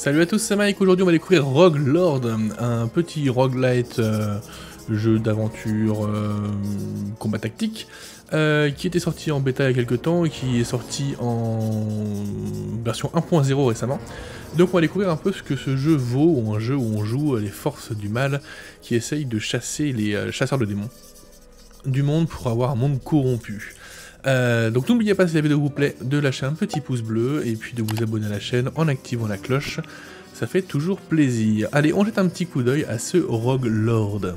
Salut à tous, c'est Mike. Aujourd'hui, on va découvrir Rogue Lord, un petit roguelite euh, jeu d'aventure euh, combat tactique euh, qui était sorti en bêta il y a quelques temps et qui est sorti en version 1.0 récemment. Donc on va découvrir un peu ce que ce jeu vaut, un jeu où on joue les forces du mal qui essayent de chasser les chasseurs de démons du monde pour avoir un monde corrompu. Euh, donc n'oubliez pas si la vidéo vous plaît de lâcher un petit pouce bleu et puis de vous abonner à la chaîne en activant la cloche. Ça fait toujours plaisir. Allez, on jette un petit coup d'œil à ce Rogue Lord.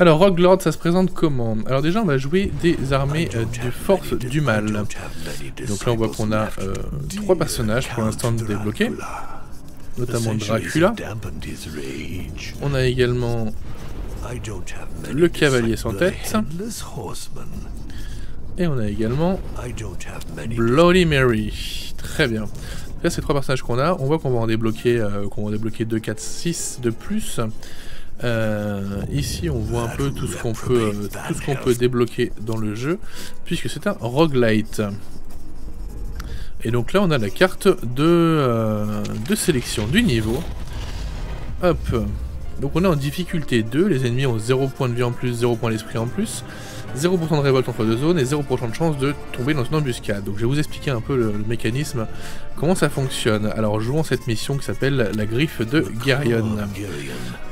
Alors, Rogue Lord, ça se présente comment? Alors déjà, on va jouer des armées euh, de force du mal. Donc là, on voit qu'on a euh, trois personnages pour l'instant débloqués notamment Dracula. On a également le cavalier sans tête. Et on a également Bloody Mary. Très bien. Là, ces trois personnages qu'on a, on voit qu'on va en débloquer, euh, qu'on va débloquer 2, 4, 6 de plus. Euh, ici, on voit un peu tout ce qu'on peut, euh, tout ce qu'on peut débloquer dans le jeu, puisque c'est un roguelite. Et donc là, on a la carte de, euh, de sélection du niveau. Hop. Donc on est en difficulté 2, les ennemis ont 0 points de vie en plus, 0 points d'esprit en plus, 0% de révolte entre deux zones et 0% de chance de tomber dans une embuscade. Donc je vais vous expliquer un peu le, mécanisme, comment ça fonctionne. Alors jouons cette mission qui s'appelle la griffe de Garion.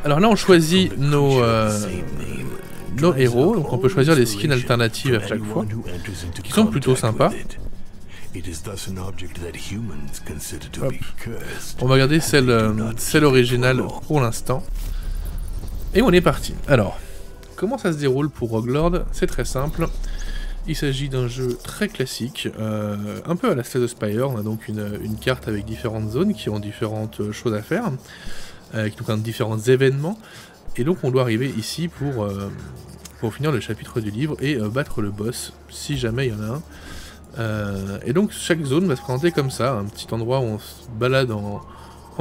Alors là on choisit nos, euh, nos héros, donc on peut choisir des skins alternatives à chaque fois, qui sont plutôt sympas. On va regarder celle, euh, celle originale pour l'instant. Et on est parti. Alors, comment ça se déroule pour Roguelord C'est très simple. Il s'agit d'un jeu très classique, euh, un peu à la Slay of Spire. On a donc une, carte avec différentes zones qui ont différentes choses à faire, euh, qui nous différents événements. Et donc on doit arriver ici pour, pour finir le chapitre du livre et battre le boss, si jamais il y en a un. Euh, et donc chaque zone va se présenter comme ça, un petit endroit où on se balade en,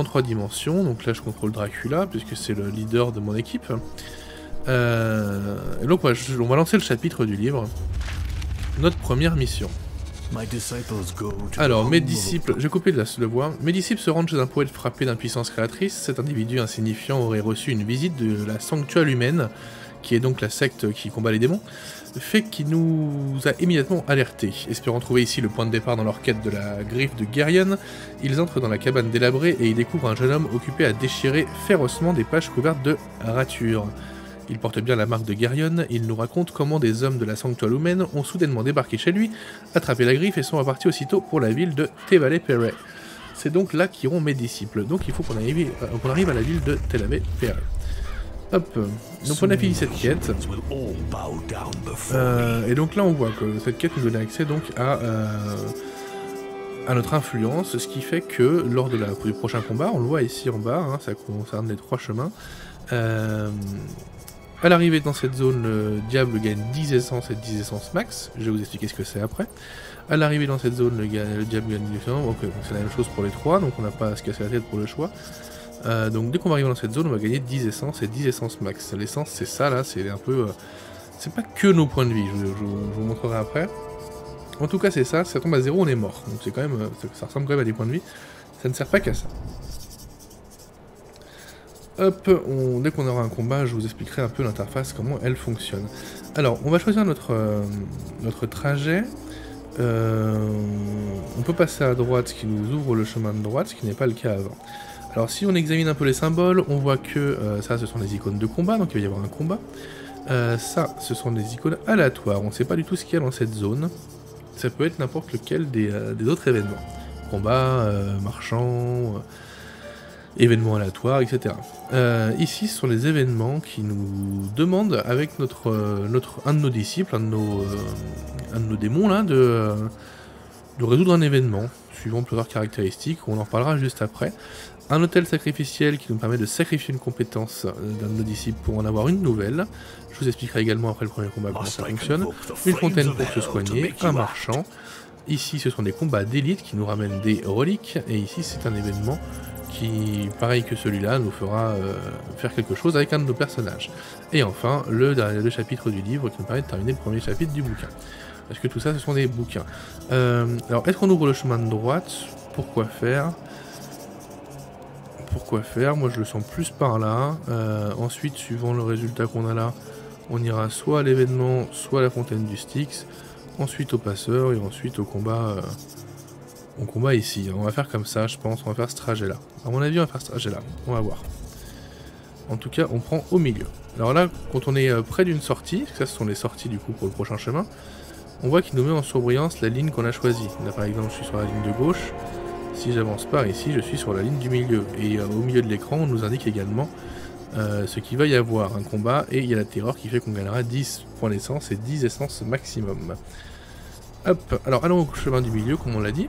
trois dimensions. Donc là je contrôle Dracula puisque c'est le leader de mon équipe. Euh, et donc on va lancer le chapitre du livre. Notre première mission. Alors, mes disciples, j'ai coupé le voix. Mes disciples se rendent chez un poète frappé d'impuissance créatrice. Cet individu insignifiant aurait reçu une visite de la sanctuaire humaine, qui est donc la secte qui combat les démons fait qu'il nous a immédiatement alertés. Espérant trouver ici le point de départ dans leur quête de la griffe de Garion, ils entrent dans la cabane délabrée et y découvrent un jeune homme occupé à déchirer férocement des pages couvertes de ratures. Il porte bien la marque de Garion, il nous raconte comment des hommes de la Sanctuaire Lumen ont soudainement débarqué chez lui, attrapé la griffe et sont repartis aussitôt pour la ville de Tevale Pere. C'est donc là qu'iront mes disciples, donc il faut qu'on arrive, euh, à la ville de Tevale Pere. Hop, donc on a fini cette quête. Euh, et donc là on voit que cette quête nous donne accès donc à, euh, à notre influence, ce qui fait que lors du prochain combat, on le voit ici en bas, hein, ça concerne les trois chemins, euh, à l'arrivée dans cette zone, le diable gagne 10 essences et 10 essences max, je vais vous expliquer ce que c'est après. À l'arrivée dans cette zone, le, diable gagne 10 essences, ok, c'est la même chose pour les trois, donc on n'a pas à se casser la tête pour le choix. Euh, donc dès qu'on va arriver dans cette zone, on va gagner 10 essences et 10 essences max. L'essence, c'est ça là, c'est un peu... Euh, c'est pas que nos points de vie, je, vous montrerai après. En tout cas, c'est ça, si ça tombe à 0, on est mort. Donc c'est quand même... Euh, ça, ressemble quand même à des points de vie. Ça ne sert pas qu'à ça. Hop, dès qu'on aura un combat, je vous expliquerai un peu l'interface, comment elle fonctionne. Alors, on va choisir notre, notre trajet. on peut passer à droite, ce qui nous ouvre le chemin de droite, ce qui n'est pas le cas avant. Alors si on examine un peu les symboles, on voit que euh, ça ce sont les icônes de combat, donc il va y avoir un combat. Euh, ça, ce sont des icônes aléatoires, on ne sait pas du tout ce qu'il y a dans cette zone. Ça peut être n'importe lequel des, euh, autres événements. Combat, marchand, événements aléatoires, etc. ici, ce sont les événements qui nous demandent, avec notre, un de nos disciples, un de nos, un de nos démons, là, de, de résoudre un événement, suivant plusieurs caractéristiques, on en reparlera juste après un hôtel sacrificiel qui nous permet de sacrifier une compétence d'un de nos disciples pour en avoir une nouvelle. Je vous expliquerai également après le premier combat comment ça fonctionne. Une fontaine pour se soigner, un marchand. Ici, ce sont des combats d'élite qui nous ramènent des reliques. Et ici, c'est un événement qui, pareil que celui-là, nous fera euh, faire quelque chose avec un de nos personnages. Et enfin, le, le chapitre du livre qui nous permet de terminer le premier chapitre du bouquin. Parce que tout ça, ce sont des bouquins. Euh, alors, est-ce qu'on ouvre le chemin de droite? Pourquoi faire? Pourquoi faire Moi, je le sens plus par là. Euh, ensuite, suivant le résultat qu'on a là, on ira soit à l'événement, soit à la fontaine du Styx. Ensuite au passeur et ensuite au combat on combat ici. On va faire comme ça, je pense. On va faire ce trajet-là. À mon avis, on va faire ce trajet-là. On va voir. En tout cas, on prend au milieu. Alors là, quand on est euh, près d'une sortie, ça ce sont les sorties du coup pour le prochain chemin, on voit qu'il nous met en surbrillance la ligne qu'on a choisie. Là par exemple, je suis sur la ligne de gauche. Si j'avance par ici, je suis sur la ligne du milieu. Et euh, au milieu de l'écran, on nous indique également euh, ce qu'il va y avoir, un combat, et il y a la terreur qui fait qu'on gagnera 10 points d'essence et 10 essences maximum. Hop, alors allons au chemin du milieu, comme on l'a dit.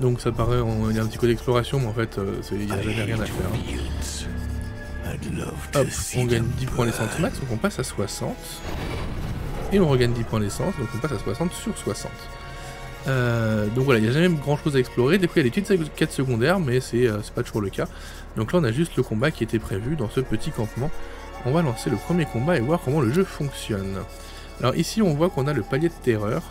Donc ça paraît, il y a un petit côté d'exploration, mais en fait, euh, il n'y a jamais rien à faire. Hop, on gagne 10 points d'essence max, donc on passe à 60. Et on regagne 10 points d'essence, donc on passe à 60 sur 60. Euh, donc voilà, il n'y a jamais grand chose à explorer. Des fois, il y a des petites quêtes secondaires, mais euh, c'est pas toujours le cas. Donc là, on a juste le combat qui était prévu dans ce petit campement. On va lancer le premier combat et voir comment le jeu fonctionne. Alors ici, on voit qu'on a le palier de terreur.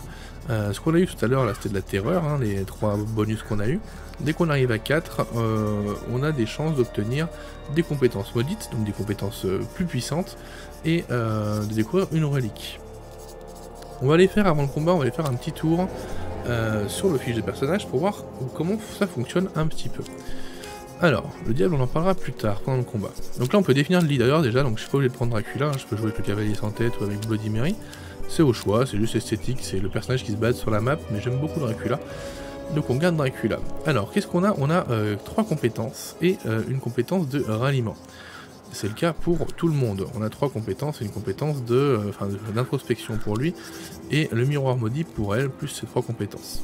Euh, ce qu'on a eu tout à l'heure, là, c'était de la terreur, hein, les trois bonus qu'on a eu. Dès qu'on arrive à 4, euh, on a des chances d'obtenir des compétences maudites, donc des compétences euh, plus puissantes, et de découvrir une relique. On va aller faire, avant le combat, on va aller faire un petit tour sur le fiche de personnage pour voir comment ça fonctionne un petit peu. Alors, le diable, on en parlera plus tard, pendant le combat. Donc là, on peut définir le leader déjà, donc je suis pas obligé de prendre Dracula, hein, je peux jouer avec le cavalier sans tête ou avec Bloody Mary. C'est au choix, c'est juste esthétique, c'est le personnage qui se base sur la map, mais j'aime beaucoup Dracula. Donc on garde Dracula. Alors, qu'est-ce qu'on a? On a euh, trois compétences et euh, une compétence de ralliement. C'est le cas pour tout le monde. On a trois compétences une compétence euh, d'introspection pour lui, et le miroir maudit pour elle, plus ces trois compétences.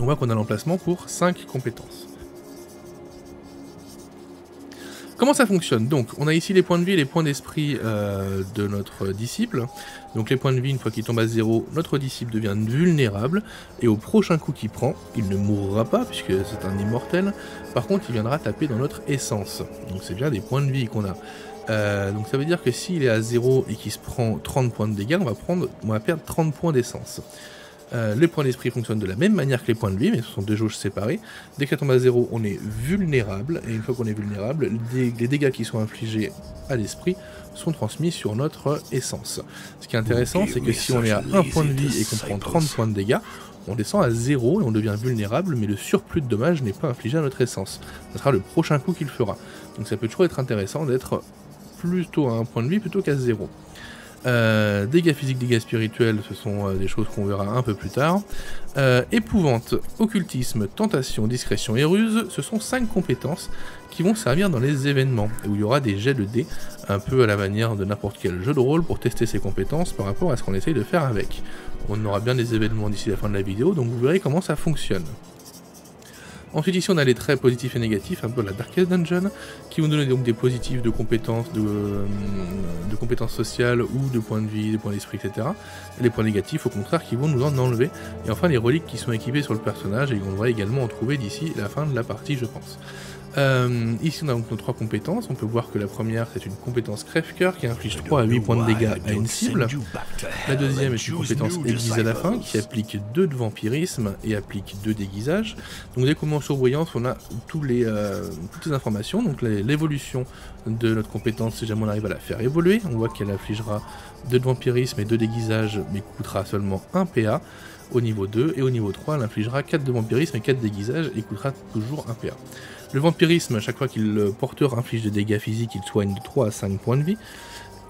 On voit qu'on a l'emplacement pour cinq compétences. Comment ça fonctionne Donc, on a ici les points de vie et les points d'esprit euh, de notre disciple. Donc les points de vie, une fois qu'ils tombent à zéro, notre disciple devient vulnérable, et au prochain coup qu'il prend, il ne mourra pas, puisque c'est un immortel, par contre il viendra taper dans notre essence. Donc c'est bien des points de vie qu'on a. Euh, donc ça veut dire que s'il est à zéro et qu'il se prend 30 points de dégâts, va, on va perdre 30 points d'essence. Euh, les points d'esprit fonctionnent de la même manière que les points de vie, mais ce sont deux jauges séparées. Dès qu'elle tombe à zéro, on est vulnérable, et une fois qu'on est vulnérable, les dégâts qui sont infligés à l'esprit sont transmis sur notre essence. Ce qui est intéressant, c'est que si on est à 1 point de vie et qu'on prend 30 points de dégâts, on descend à 0 et on devient vulnérable, mais le surplus de dommages n'est pas infligé à notre essence. Ce sera le prochain coup qu'il fera. Donc ça peut toujours être intéressant d'être plutôt à 1 point de vie plutôt qu'à 0. Euh, dégâts physiques, dégâts spirituels, ce sont euh, des choses qu'on verra un peu plus tard. Euh, épouvante, occultisme, tentation, discrétion et ruse, ce sont 5 compétences qui vont servir dans les événements, où il y aura des jets de dés, un peu à la manière de n'importe quel jeu de rôle pour tester ces compétences par rapport à ce qu'on essaye de faire avec. On aura bien des événements d'ici la fin de la vidéo, donc vous verrez comment ça fonctionne. Ensuite ici on a les traits positifs et négatifs, un peu la Darkest Dungeon, qui vont donner donc des positifs de compétences, de, euh, de compétences sociales ou de points de vie, de points d'esprit, etc. Et les points négatifs au contraire qui vont nous en enlever. Et enfin les reliques qui sont équipées sur le personnage et on va également en trouver d'ici la fin de la partie je pense. Euh, ici on a donc nos trois compétences, on peut voir que la première c'est une compétence crève-cœur qui inflige 3 à 8 points de dégâts à une cible. La deuxième est une compétence aiguise à la fin qui applique 2 de vampirisme et applique 2 déguisages. Donc dès qu'on met en surbrillance on a euh, toutes les informations, donc l'évolution de notre compétence si jamais on arrive à la faire évoluer. On voit qu'elle infligera 2 de vampirisme et 2 déguisages mais coûtera seulement 1 PA au niveau 2 et au niveau 3 elle infligera 4 de vampirisme et 4 déguisages et coûtera toujours 1 PA. Le vampirisme, à chaque fois qu'il le porteur inflige des dégâts physiques, il soigne de 3 à 5 points de vie.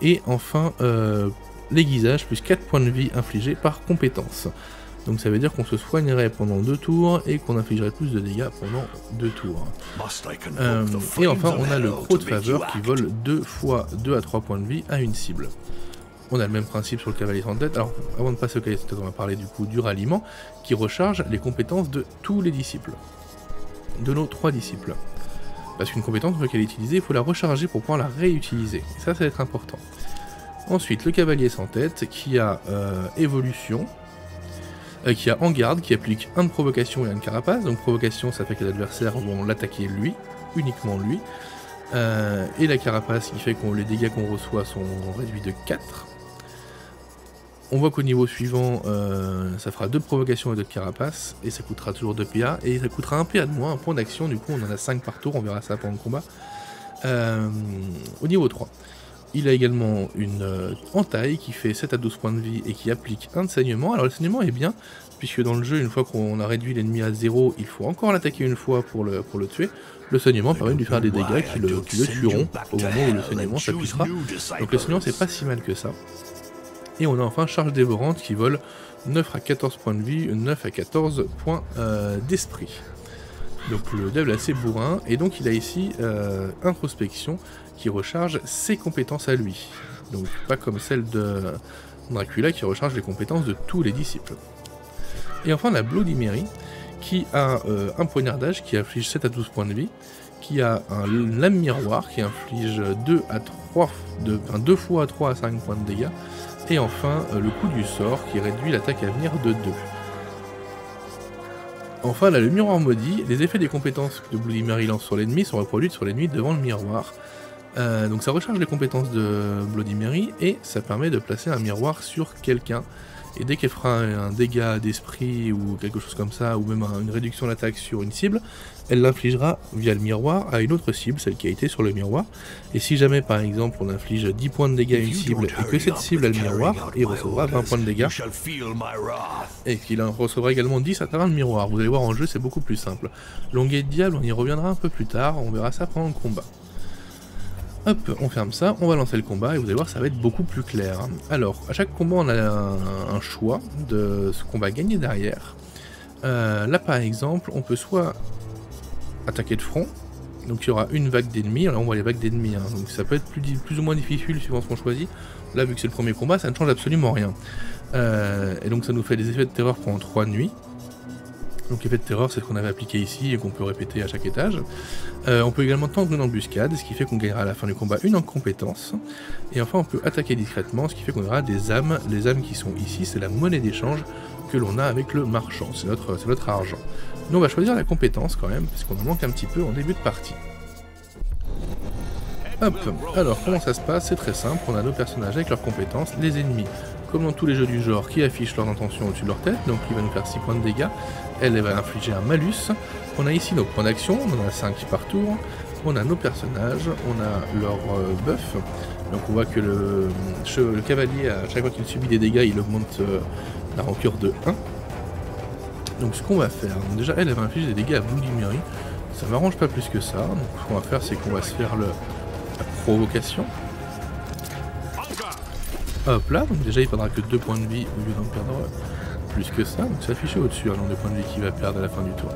Et enfin, euh, l'aiguisage, plus 4 points de vie infligés par compétence. Donc ça veut dire qu'on se soignerait pendant 2 tours et qu'on infligerait plus de dégâts pendant 2 tours. Euh, et enfin, on a le croc de faveur qui vole 2 fois 2 à 3 points de vie à une cible. On a le même principe sur le cavalier sans tête. Alors, avant de passer au cavalier sans tête, on va parler du coup du ralliement qui recharge les compétences de tous les disciples de nos trois disciples. Parce qu'une compétence, une fois qu'elle est utilisée, il faut la recharger pour pouvoir la réutiliser. ça, ça va être important. Ensuite, le cavalier sans tête, qui a euh, évolution, euh, qui a en garde, qui applique un de provocation et un de carapace. Donc provocation, ça fait que l'adversaire vont l'attaquer lui, uniquement lui. Euh, et la carapace qui fait que les dégâts qu'on reçoit sont réduits de 4. On voit qu'au niveau suivant, euh, ça fera 2 provocations et 2 carapaces, et ça coûtera toujours 2 PA, et ça coûtera 1 PA de moins, un point d'action, du coup on en a 5 par tour, on verra ça pendant le combat. Euh, au niveau 3, il a également une entaille qui fait 7 à 12 points de vie et qui applique un de saignement. Alors le saignement est bien, puisque dans le jeu, une fois qu'on a réduit l'ennemi à 0, il faut encore l'attaquer une fois pour le, pour le tuer. Le saignement permet de lui faire des dégâts qui le, tueront au moment où le saignement s'appliquera. Donc le saignement c'est pas si mal que ça. Et on a enfin Charge Dévorante qui vole 9 à 14 points de vie, 9 à 14 points euh, d'esprit. Donc le devil assez bourrin, et donc il a ici euh, Introspection qui recharge ses compétences à lui. Donc pas comme celle de Dracula qui recharge les compétences de tous les disciples. Et enfin la Bloody Mary qui a euh, un poignardage qui inflige 7 à 12 points de vie, qui a un lame miroir qui inflige 2 à 3, de, enfin 2 fois 3 à 5 points de dégâts, et enfin euh, le coup du sort qui réduit l'attaque à venir de 2. Enfin, là, le miroir maudit, les effets des compétences que Bloody Mary lance sur l'ennemi sont reproduits sur l'ennemi devant le miroir. Euh, donc ça recharge les compétences de Bloody Mary et ça permet de placer un miroir sur quelqu'un. Et dès qu'elle fera un dégât d'esprit ou quelque chose comme ça, ou même une réduction d'attaque sur une cible, elle l'infligera via le miroir à une autre cible, celle qui a été sur le miroir. Et si jamais par exemple on inflige 10 points de dégâts à une cible et que cette cible a le miroir, il recevra 20 points de dégâts. Et qu'il en recevra également 10 à travers le miroir. Vous allez voir en jeu c'est beaucoup plus simple. Longuet de diable, on y reviendra un peu plus tard, on verra ça pendant le combat. Hop, on ferme ça, on va lancer le combat et vous allez voir ça va être beaucoup plus clair. Alors, à chaque combat on a un, choix de ce qu'on va gagner derrière. Euh, là par exemple, on peut soit attaquer de front, donc il y aura une vague d'ennemis, alors on voit les vagues d'ennemis, hein. donc ça peut être plus, plus, ou moins difficile suivant ce qu'on choisit. Là vu que c'est le premier combat, ça ne change absolument rien. Euh, et donc ça nous fait des effets de terreur pendant 3 nuits. Donc l'effet de terreur, c'est ce qu'on avait appliqué ici et qu'on peut répéter à chaque étage. Euh, on peut également tendre une embuscade, ce qui fait qu'on gagnera à la fin du combat une en compétence. Et enfin, on peut attaquer discrètement, ce qui fait qu'on aura des âmes. Les âmes qui sont ici, c'est la monnaie d'échange que l'on a avec le marchand, c'est notre, notre argent. Nous, on va choisir la compétence quand même, parce qu'on en manque un petit peu en début de partie. Hop, alors comment ça se passe? C'est très simple, on a nos personnages avec leurs compétences, les ennemis, comme dans tous les jeux du genre, qui affichent leurs intentions au-dessus de leur tête, donc il va nous faire 6 points de dégâts, elle, va infliger un malus. On a ici nos points d'action, on en a 5 par tour. On a nos personnages, on a leur euh, buff. Donc on voit que le, cavalier, à chaque fois qu'il subit des dégâts, il augmente euh, la rancure de 1. Donc ce qu'on va faire, déjà elle, va infliger des dégâts à Bloody. Ça m'arrange pas plus que ça. Donc ce qu'on va faire, c'est qu'on va se faire la provocation. Hop là, donc déjà il faudra que 2 points de vie au lieu d'en perdre plus que ça, donc c'est affiché au-dessus, le nombre de points de vie qu'il va perdre à la fin du tour.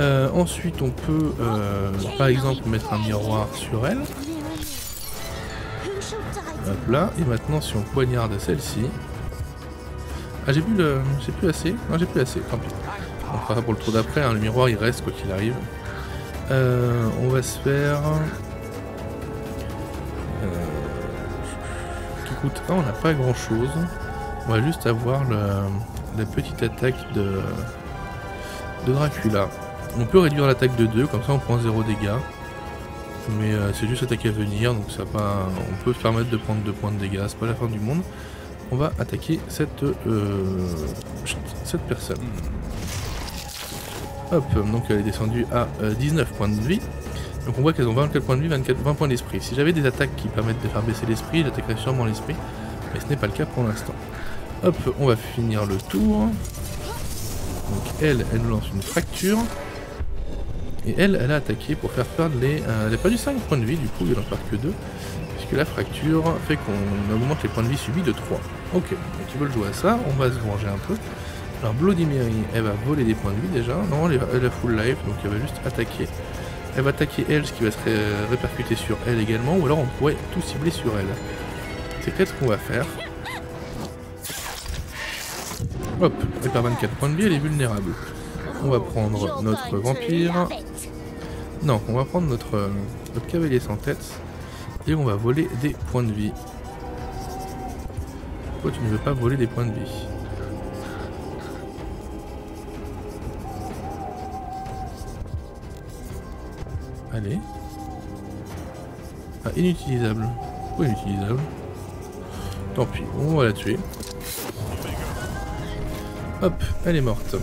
Euh, ensuite, on peut, euh, par exemple, mettre un miroir sur elle. Hop là, et maintenant, si on poignarde celle-ci... Ah, j'ai plus le... plus assez Non, j'ai plus assez, tant pis. On fera ça pour le tour d'après, hein. le miroir, il reste, quoi qu'il arrive. Euh, on va se faire... 1, on n'a pas grand-chose. On va juste avoir la petite attaque de, de Dracula. On peut réduire l'attaque de 2, comme ça on prend 0 dégâts. Mais euh, c'est juste attaque à venir, donc ça pas, on peut se permettre de prendre 2 points de dégâts, c'est pas la fin du monde. On va attaquer cette, euh, cette personne. Hop, donc elle est descendue à 19 euh, points de vie. Donc on voit qu'elles ont 24 points de vie, 24, 20 points d'esprit. Si j'avais des attaques qui permettent de faire baisser l'esprit, j'attaquerais sûrement l'esprit. Mais ce n'est pas le cas pour l'instant. Hop, on va finir le tour. Donc elle, elle nous lance une fracture. Et elle, elle a attaqué pour faire perdre les... Euh, elle a perdu 5 points de vie, du coup il en perd que 2. Puisque la fracture fait qu'on augmente les points de vie subis de 3. Ok, donc ils veulent jouer à ça, on va se venger un peu. Alors Bloody Mary, elle va voler des points de vie déjà. Non, elle a full life, donc elle va juste attaquer. Elle va attaquer elle, ce qui va se répercuter sur elle également, ou alors on pourrait tout cibler sur elle. C'est peut-être ce qu'on va faire. Hop, elle perd 24 points de vie, elle est vulnérable. On va prendre notre vampire. Non, on va prendre notre, notre cavalier sans tête. Et on va voler des points de vie. Pourquoi tu ne veux pas voler des points de vie Allez. Ah, inutilisable. Pourquoi inutilisable Tant pis, on va la tuer. Hop, elle est morte.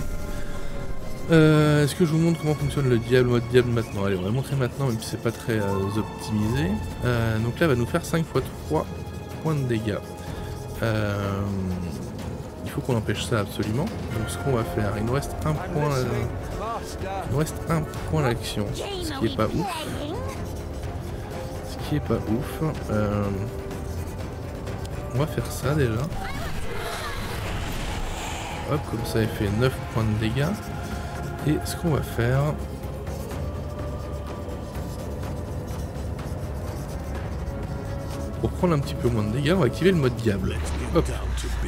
Euh, Est-ce que je vous montre comment fonctionne le diable, mode diable maintenant? Allez, on va le montrer maintenant, même si c'est pas très euh, optimisé. Euh, donc là, elle va nous faire 5 x 3 points de dégâts. Il faut qu'on empêche ça absolument. Donc ce qu'on va faire, il nous reste un point, il nous reste un point d'action, ce qui est pas ouf. Ce qui est pas ouf. Euh, on va faire ça déjà. Hop, comme ça, elle fait 9 points de dégâts. Et ce qu'on va faire... Pour prendre un petit peu moins de dégâts, on va activer le mode diable. Hop.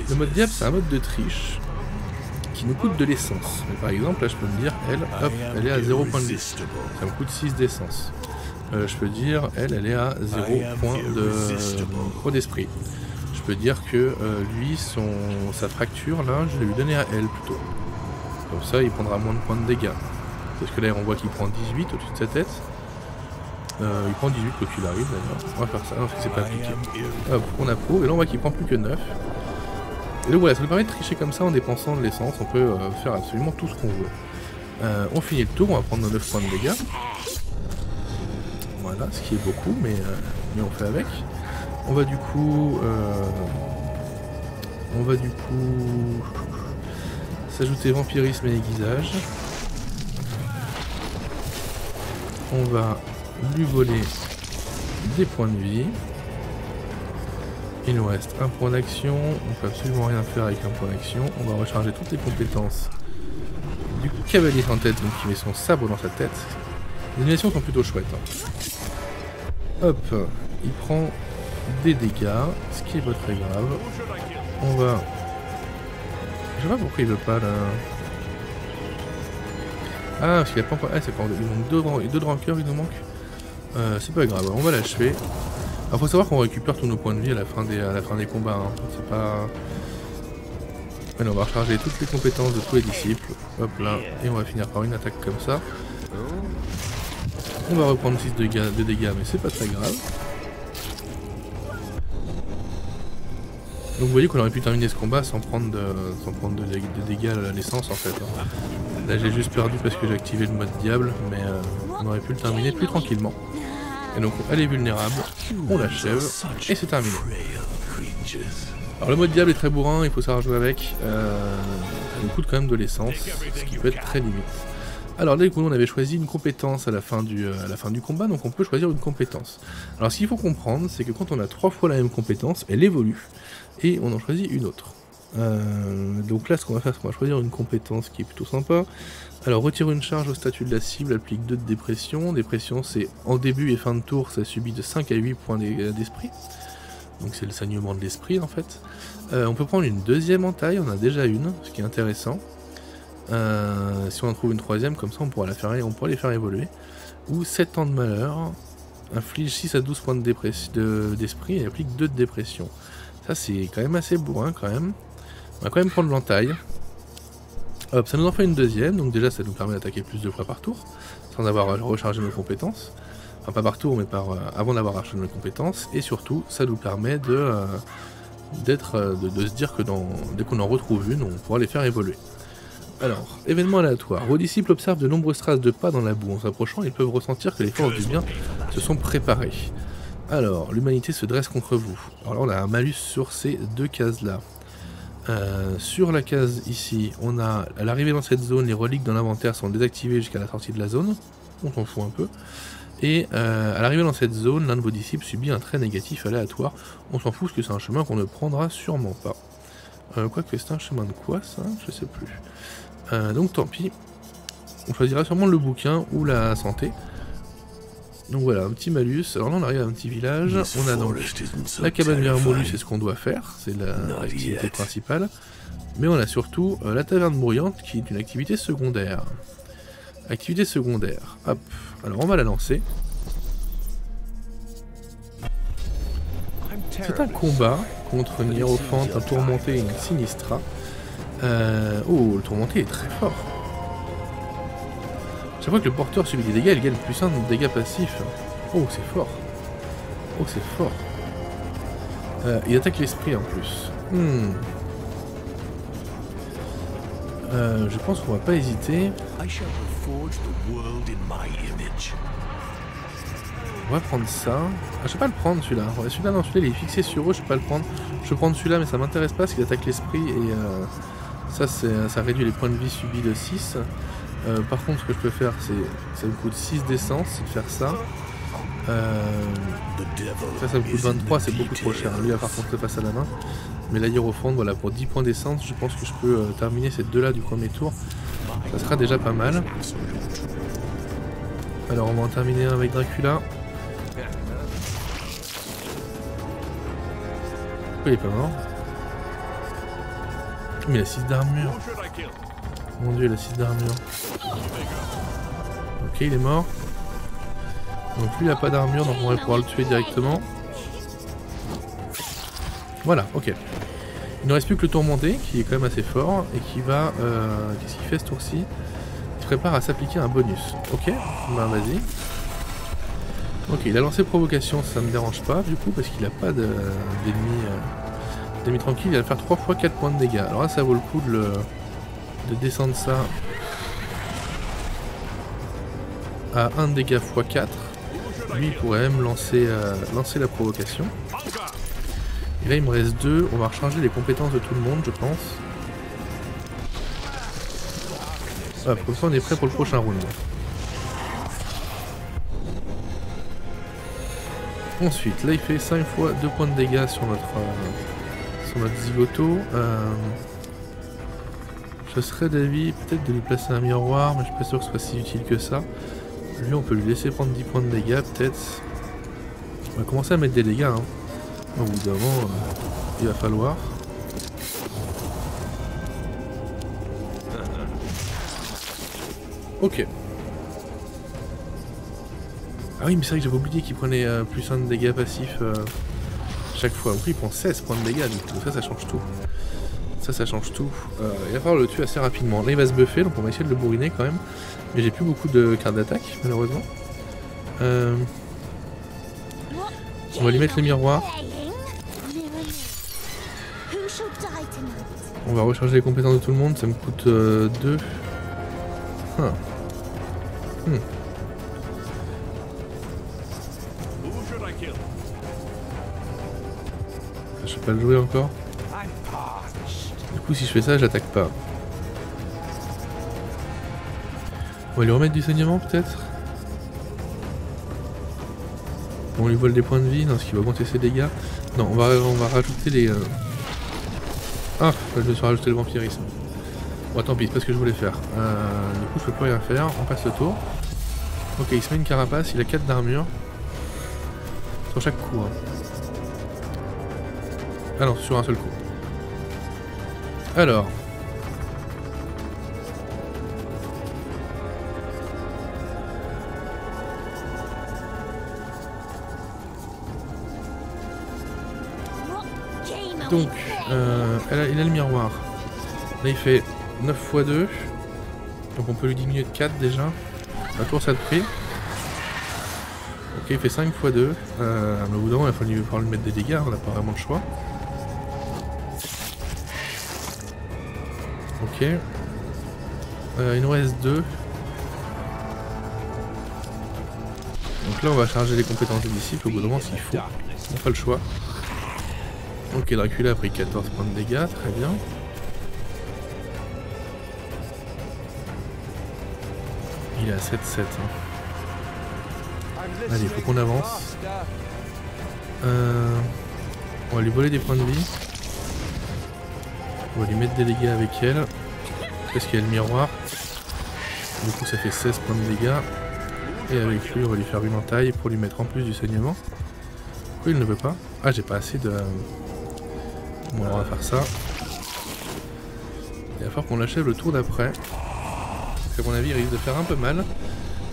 Le mode diable, c'est un mode de triche qui nous coûte de l'essence. Mais par exemple, là, je peux me dire, elle, hop, elle est à 0 points de vie. Ça me coûte 6 d'essence. Euh, je peux dire, elle, elle est à 0 points de point d'esprit. Je peux dire que euh, lui, son, sa fracture, là, je vais lui donner à elle plutôt. Comme ça, il prendra moins de points de dégâts. Parce que là, on voit qu'il prend 18 au-dessus de sa tête. Euh, il prend 18 quoi qu'il arrive d'ailleurs. On va faire ça, parce que c'est pas appliqué. Hop, on approuve, et là on voit qu'il prend plus que 9. Et donc voilà, ça nous permet de tricher comme ça en dépensant de l'essence. On peut euh, faire absolument tout ce qu'on veut. Euh, on finit le tour, on va prendre nos 9 points de dégâts. Voilà, ce qui est beaucoup, mais, euh, mais on fait avec. On va du coup... on va du coup... S'ajouter vampirisme et aiguisage. On va lui voler des points de vie. Il nous reste un point d'action. On peut absolument rien faire avec un point d'action. On va recharger toutes les compétences du cavalier en tête, donc qui met son sabre dans sa tête. Les animations sont plutôt chouettes. hein. Hop, il prend des dégâts, ce qui est pas très grave. On va... Je sais pas pourquoi il veut pas là. Ah, parce qu'il a pas encore... Ah, c'est pas... Il manque deux, deux il nous manque. Euh, c'est pas grave, on va l'achever. Alors faut savoir qu'on récupère tous nos points de vie à la fin des, combats. hein. C'est pas... Allez, on va recharger toutes les compétences de tous les disciples. Hop là, et on va finir par une attaque comme ça. On va reprendre 6 de dégâts, mais c'est pas très grave. Donc vous voyez qu'on aurait pu terminer ce combat sans prendre de dégâts à l'essence en fait. hein. Là j'ai juste perdu parce que j'ai activé le mode diable, mais euh, on aurait pu le terminer plus tranquillement. Et donc elle est vulnérable, on l'achève, et c'est terminé. Alors le mode diable est très bourrin, il faut savoir jouer avec. Euh, nous coûte quand même de l'essence, ce qui peut être très limite. Alors là, on avait choisi une compétence euh, à la fin du combat, donc on peut choisir une compétence. Alors ce qu'il faut comprendre, c'est que quand on a trois fois la même compétence, elle évolue, et on en choisit une autre. Euh, donc là, ce qu'on va faire, c'est qu'on va choisir une compétence qui est plutôt sympa. Alors, retire une charge au statut de la cible, applique 2 de dépression. Dépression, c'est en début et fin de tour, ça subit de 5 à 8 points d'e- d'esprit. Donc c'est le saignement de l'esprit en fait. Euh, on peut prendre une deuxième entaille, on a déjà une, ce qui est intéressant. Euh, si on en trouve une troisième, comme ça on pourra, la faire, on pourra les faire évoluer. Ou 7 ans de malheur, inflige 6 à 12 points de dépres- de- d'esprit et applique 2 de dépression. Ça c'est quand même assez bourrin quand même. On va quand même prendre l'entaille. Hop, ça nous en fait une deuxième, donc déjà ça nous permet d'attaquer plus de fois par tour, sans avoir à recharger nos compétences. Enfin pas par tour, mais par, euh, avant d'avoir rechargé nos compétences. Et surtout, ça nous permet de, euh, d'être, euh, de, se dire que dès qu'on en retrouve une, on pourra les faire évoluer. Alors, événement aléatoire. Vos disciples observent de nombreuses traces de pas dans la boue. En s'approchant, ils peuvent ressentir que les forces du bien se sont préparées. Alors, l'humanité se dresse contre vous. Alors là, on a un malus sur ces deux cases-là. Euh, sur la case ici, on a à l'arrivée dans cette zone, les reliques dans l'inventaire sont désactivées jusqu'à la sortie de la zone. On s'en fout un peu. Et euh, à l'arrivée dans cette zone, l'un de vos disciples subit un trait négatif aléatoire. On s'en fout parce que c'est un chemin qu'on ne prendra sûrement pas. Euh, Quoique c'est un chemin de quoi ça? Je sais plus. Donc tant pis. On choisira sûrement le bouquin ou la santé. Donc voilà, un petit malus. Alors là on arrive à un petit village. On a donc la cabane vermoulue, c'est ce qu'on doit faire. C'est la- l'activité principale. Mais on a surtout euh, la taverne bruyante qui est une activité secondaire. Activité secondaire. Hop. Alors on va la lancer. C'est un combat contre une hiérophante, un tourmenté et une sinistra. Euh, Oh, le tourmenté est très fort. Chaque fois que le porteur subit des dégâts, il gagne plus 1 de dégâts passifs. Oh, c'est fort. Oh, c'est fort. Euh, il attaque l'esprit en plus. Hmm. Euh, je pense qu'on va pas hésiter. On va prendre ça. Ah, je vais pas le prendre celui-là. celui-là, non, celui-là il est fixé sur eux, je vais pas le prendre. Je vais prendre celui-là, mais ça m'intéresse pas parce qu'il attaque l'esprit et euh, ça, ça réduit les points de vie subis de 6. Euh, par contre, ce que je peux faire, c'est ça me coûte 6 d'essence, c'est de faire ça. Euh, ça, ça me coûte 23, c'est beaucoup trop cher. Lui, par contre, le passe à la main. Mais l'aérofonde, voilà, pour 10 points d'essence, je pense que je peux terminer ces deux-là du premier tour. Ça sera déjà pas mal. Alors, on va en terminer un avec Dracula. Pourquoi il est pas mort Mais il a 6 d'armure. Mon dieu, il a 6 d'armure. Ok, il est mort. Donc lui, il a pas d'armure, donc on va pouvoir le tuer directement. Voilà, ok. Il ne reste plus que le tourmenté, qui est quand même assez fort, et qui va... Euh, Qu'est-ce qu'il fait ce tour-ci? Il se prépare à s'appliquer un bonus. Ok, bah vas-y. Ok, il a lancé provocation, ça me dérange pas du coup, parce qu'il a pas d'ennemis de, euh, tranquilles. Il va faire 3 fois 4 points de dégâts. Alors là, ça vaut le coup de, de descendre ça à 1 dégât x 4. Lui, il pourrait même lancer, euh, lancer la provocation. Et là, il me reste 2. On va recharger les compétences de tout le monde, je pense. Voilà, comme ça, on est prêt pour le prochain round. Ensuite, là il fait 5 fois 2 points de dégâts sur notre, euh, sur notre zigoto. Euh, je serais d'avis peut-être de lui placer un miroir, mais je suis pas sûr que ce soit si utile que ça. Lui on peut lui laisser prendre 10 points de dégâts peut-être. On va commencer à mettre des dégâts. Hein. Au bout d'un moment, euh, il va falloir. Ok. Ah oui, mais c'est vrai que j'avais oublié qu'il prenait euh, plus 1 de dégâts passifs euh, chaque fois. Après, il prend 16 points de dégâts, coup. Ça, ça change tout. Ça, ça change tout. Euh, il va falloir le tuer assez rapidement. Là, il va se buffer, donc on va essayer de le bourriner quand même. Mais j'ai plus beaucoup de cartes d'attaque, malheureusement. On va lui mettre le miroir. On va recharger les compétences de tout le monde, ça me coûte 2. Hmm. Je vais pas le jouer encore. Si je fais ça, j'attaque pas. On va lui remettre du saignement, peut-être? On lui vole des points de vie, ce qui va augmenter ses dégâts. Non, on va, on va rajouter les... Euh, ah, je me suis rajouté le vampirisme. Bon, tant pis, c'est pas ce que je voulais faire. Euh, du coup, je peux plus rien faire, on passe le tour. Ok, il se met une carapace, il a 4 d'armure. Sur chaque coup. Hein. Ah non, sur un seul coup. Alors. Donc, euh, il a le miroir. Là, il fait 9 x 2. Donc, on peut lui diminuer de 4 déjà. La tour, ça le prix. Ok, il fait 5 x 2. Euh, mais au bout d'un moment, il va falloir lui mettre des dégâts. On n'a pas vraiment le choix. Euh, il nous reste deux. Donc là on va charger les compétences des disciples au bout d'un moment s'il faut. On pas le choix. Ok Dracula a pris 14 points de dégâts, très bien. Il à 7-7. Hein. Allez, faut qu'on avance. Euh, on va lui voler des points de vie. On va lui mettre des dégâts avec elle. Parce qu'il y a le miroir. Du coup ça fait 16 points de dégâts. Et avec lui on va lui faire une entaille pour lui mettre en plus du saignement. Pourquoi il ne veut pas Ah j'ai pas assez de... Bon on va faire ça. Il va falloir qu'on l'achève le tour d'après. Parce qu'à mon avis il risque de faire un peu mal.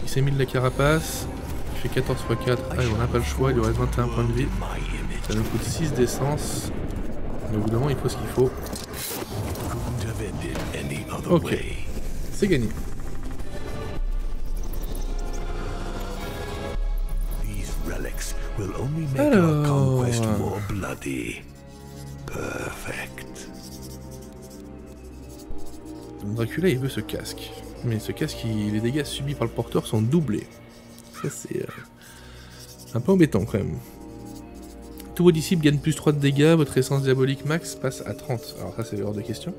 Il s'est mis de la carapace. Il fait 14 x 4. Ah on n'a pas le choix, il lui reste 21 points de vie. Ça nous coûte 6 d'essence. Mais au bout d'un moment il faut ce qu'il faut. Ok. C'est gagné. Alors... Perfect. Dracula, il veut ce casque. Mais ce casque, les dégâts subis par le porteur sont doublés. Ça, c'est euh, un peu embêtant quand même. Tous vos disciples gagnent plus 3 de dégâts, votre essence diabolique max passe à 30. Alors ça, c'est hors de question.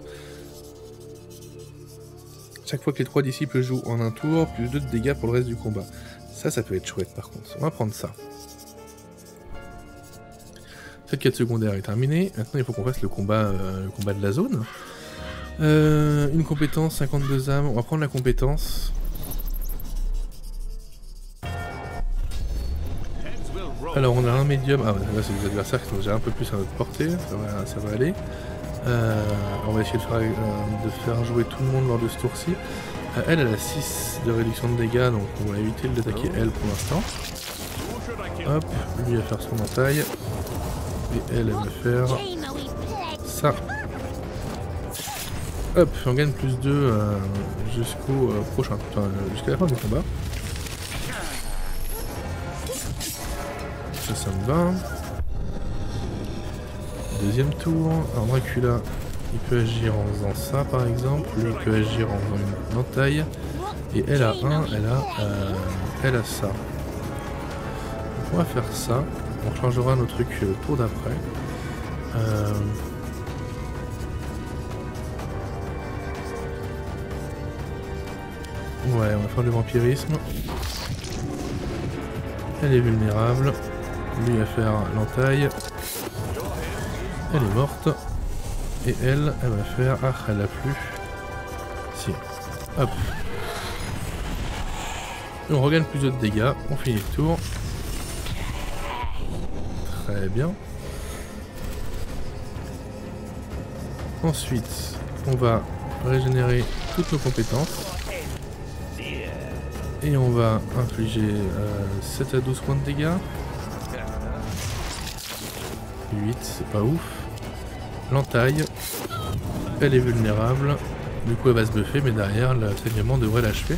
Chaque fois que les 3 disciples jouent en un tour, plus 2 de dégâts pour le reste du combat. Ça, ça peut être chouette par contre. On va prendre ça. Cette quête secondaire est terminée. Maintenant, il faut qu'on fasse le combat, euh, le combat de la zone. Euh, une compétence, 52 âmes. On va prendre la compétence. Alors on a un médium, ah là c'est des adversaires qui sont déjà un peu plus à notre portée, ça va, aller. Euh, on va essayer de faire, euh, de faire, jouer tout le monde lors de ce tour-ci. elle, elle a 6 de réduction de dégâts, donc on va éviter de l'attaquer elle pour l'instant. Hop, lui va faire son entaille. Et elle, elle va faire ça. Hop, on gagne plus 2 euh, jusqu'au euh, prochain, enfin jusqu'à la fin du combat. Ça, ça me va. Deuxième tour. Alors Dracula, il peut agir en faisant ça par exemple. Lui, il peut agir en faisant une entaille. Et elle a un, elle a, euh, elle a ça. Donc on va faire ça. On changera nos trucs le tour d'après. Euh... Ouais, on va faire le vampirisme. Elle est vulnérable. Lui va faire l'entaille. Elle est morte. Et elle, elle va faire... Ah, elle a plus. Si. Hop. on regagne plus de dégâts. On finit le tour. Très bien. Ensuite, on va régénérer toutes nos compétences. Et on va infliger 7 euh, à 12 points de dégâts. 8, c'est pas ouf. L'entaille. Elle est vulnérable. Du coup, elle va se buffer, mais derrière, le saignement devrait l'achever.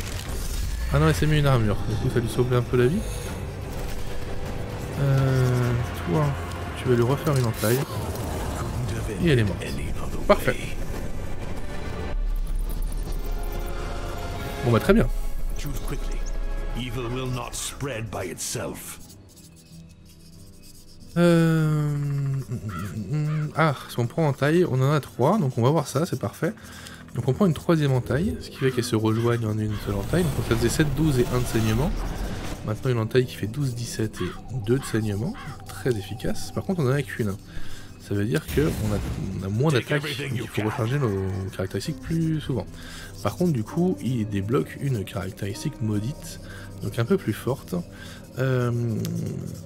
Ah non, elle s'est mis une armure. Du coup, ça lui sauve un peu la vie. Euh, toi, tu vas lui refaire une entaille. Et elle est morte. Parfait. Bon bah très bien. Euh... Ah, si on prend en taille, on en a trois, donc on va voir ça, c'est parfait. Donc on prend une troisième entaille, ce qui fait qu'elle se rejoignent en une seule entaille. Donc ça faisait 7, 12 et 1 de saignement. Maintenant une entaille qui fait 12, 17 et 2 de saignement. Très efficace. Par contre on en a qu'une. Ça veut dire qu'on a, on a moins d'attaques, il faut recharger nos caractéristiques plus souvent. Par contre du coup il débloque une caractéristique maudite donc un peu plus forte. Euh,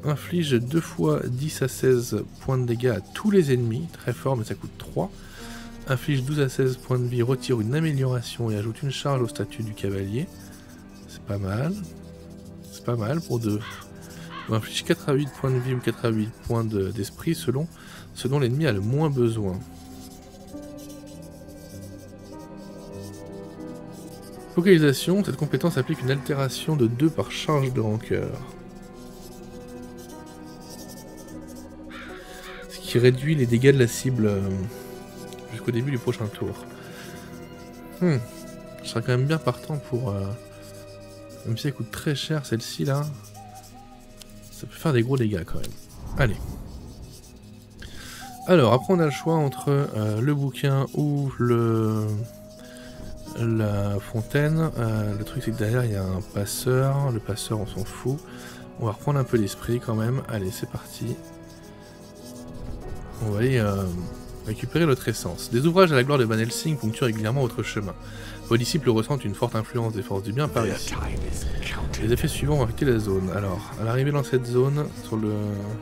inflige 2 fois 10 à 16 points de dégâts à tous les ennemis, très fort mais ça coûte 3. Inflige 12 à 16 points de vie, retire une amélioration et ajoute une charge au statut du cavalier. C'est pas mal. C'est pas mal pour 2. Inflige 4 à 8 points de vie ou 4 à 8 points d'esprit selon ce dont l'ennemi a le moins besoin. Focalisation, cette compétence applique une altération de 2 par charge de rancœur. Réduit les dégâts de la cible euh, jusqu'au début du prochain tour. Hmm. Je serais quand même bien partant pour... Euh, même si elle coûte très cher celle-ci là. Ça peut faire des gros dégâts quand même. Allez. Alors, après on a le choix entre euh, le bouquin ou le la fontaine. Le truc c'est que derrière il y a un passeur. Le passeur on s'en fout. On va reprendre un peu l'esprit quand même. Allez c'est parti. On va aller euh, récupérer notre essence. Des ouvrages à la gloire de Van Helsing ponctuent régulièrement votre chemin. Vos disciples ressentent une forte influence des forces du bien par ici. Les effets suivants vont affecter la zone. Alors, à l'arrivée dans cette zone, sur le,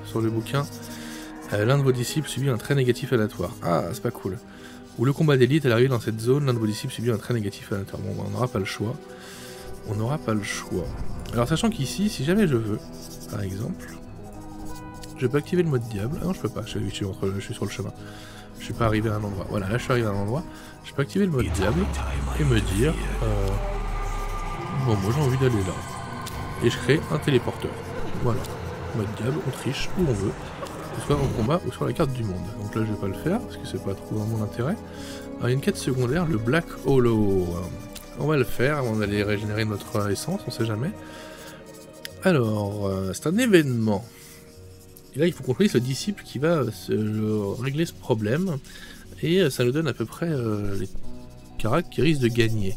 sur le bouquin, euh, l'un de vos disciples subit un trait négatif aléatoire. Ah, c'est pas cool. Ou le combat d'élite, à l'arrivée dans cette zone, l'un de vos disciples subit un trait négatif aléatoire. Bon, on n'aura pas le choix. On n'aura pas le choix. Alors, sachant qu'ici, si jamais je veux, par exemple, je peux activer le mode diable. Ah non, je peux pas, je suis, sur le chemin. Je suis pas arrivé à un endroit. Voilà, là je suis arrivé à un endroit. Je peux activer le mode diable et me dire... Euh, bon, moi j'ai envie d'aller là. Et je crée un téléporteur. Voilà. mode diable, on triche où on veut, soit en combat ou sur la carte du monde. Donc là je vais pas le faire, parce que c'est pas trop dans mon intérêt. Alors il y a une quête secondaire, le Black Hollow. On va le faire avant d'aller régénérer notre essence, on sait jamais. Alors, euh, c'est un événement. Et là, il faut qu'on choisisse le disciple qui va régler ce problème. Et euh, ça nous donne à peu près euh, les caractères qui risquent de gagner.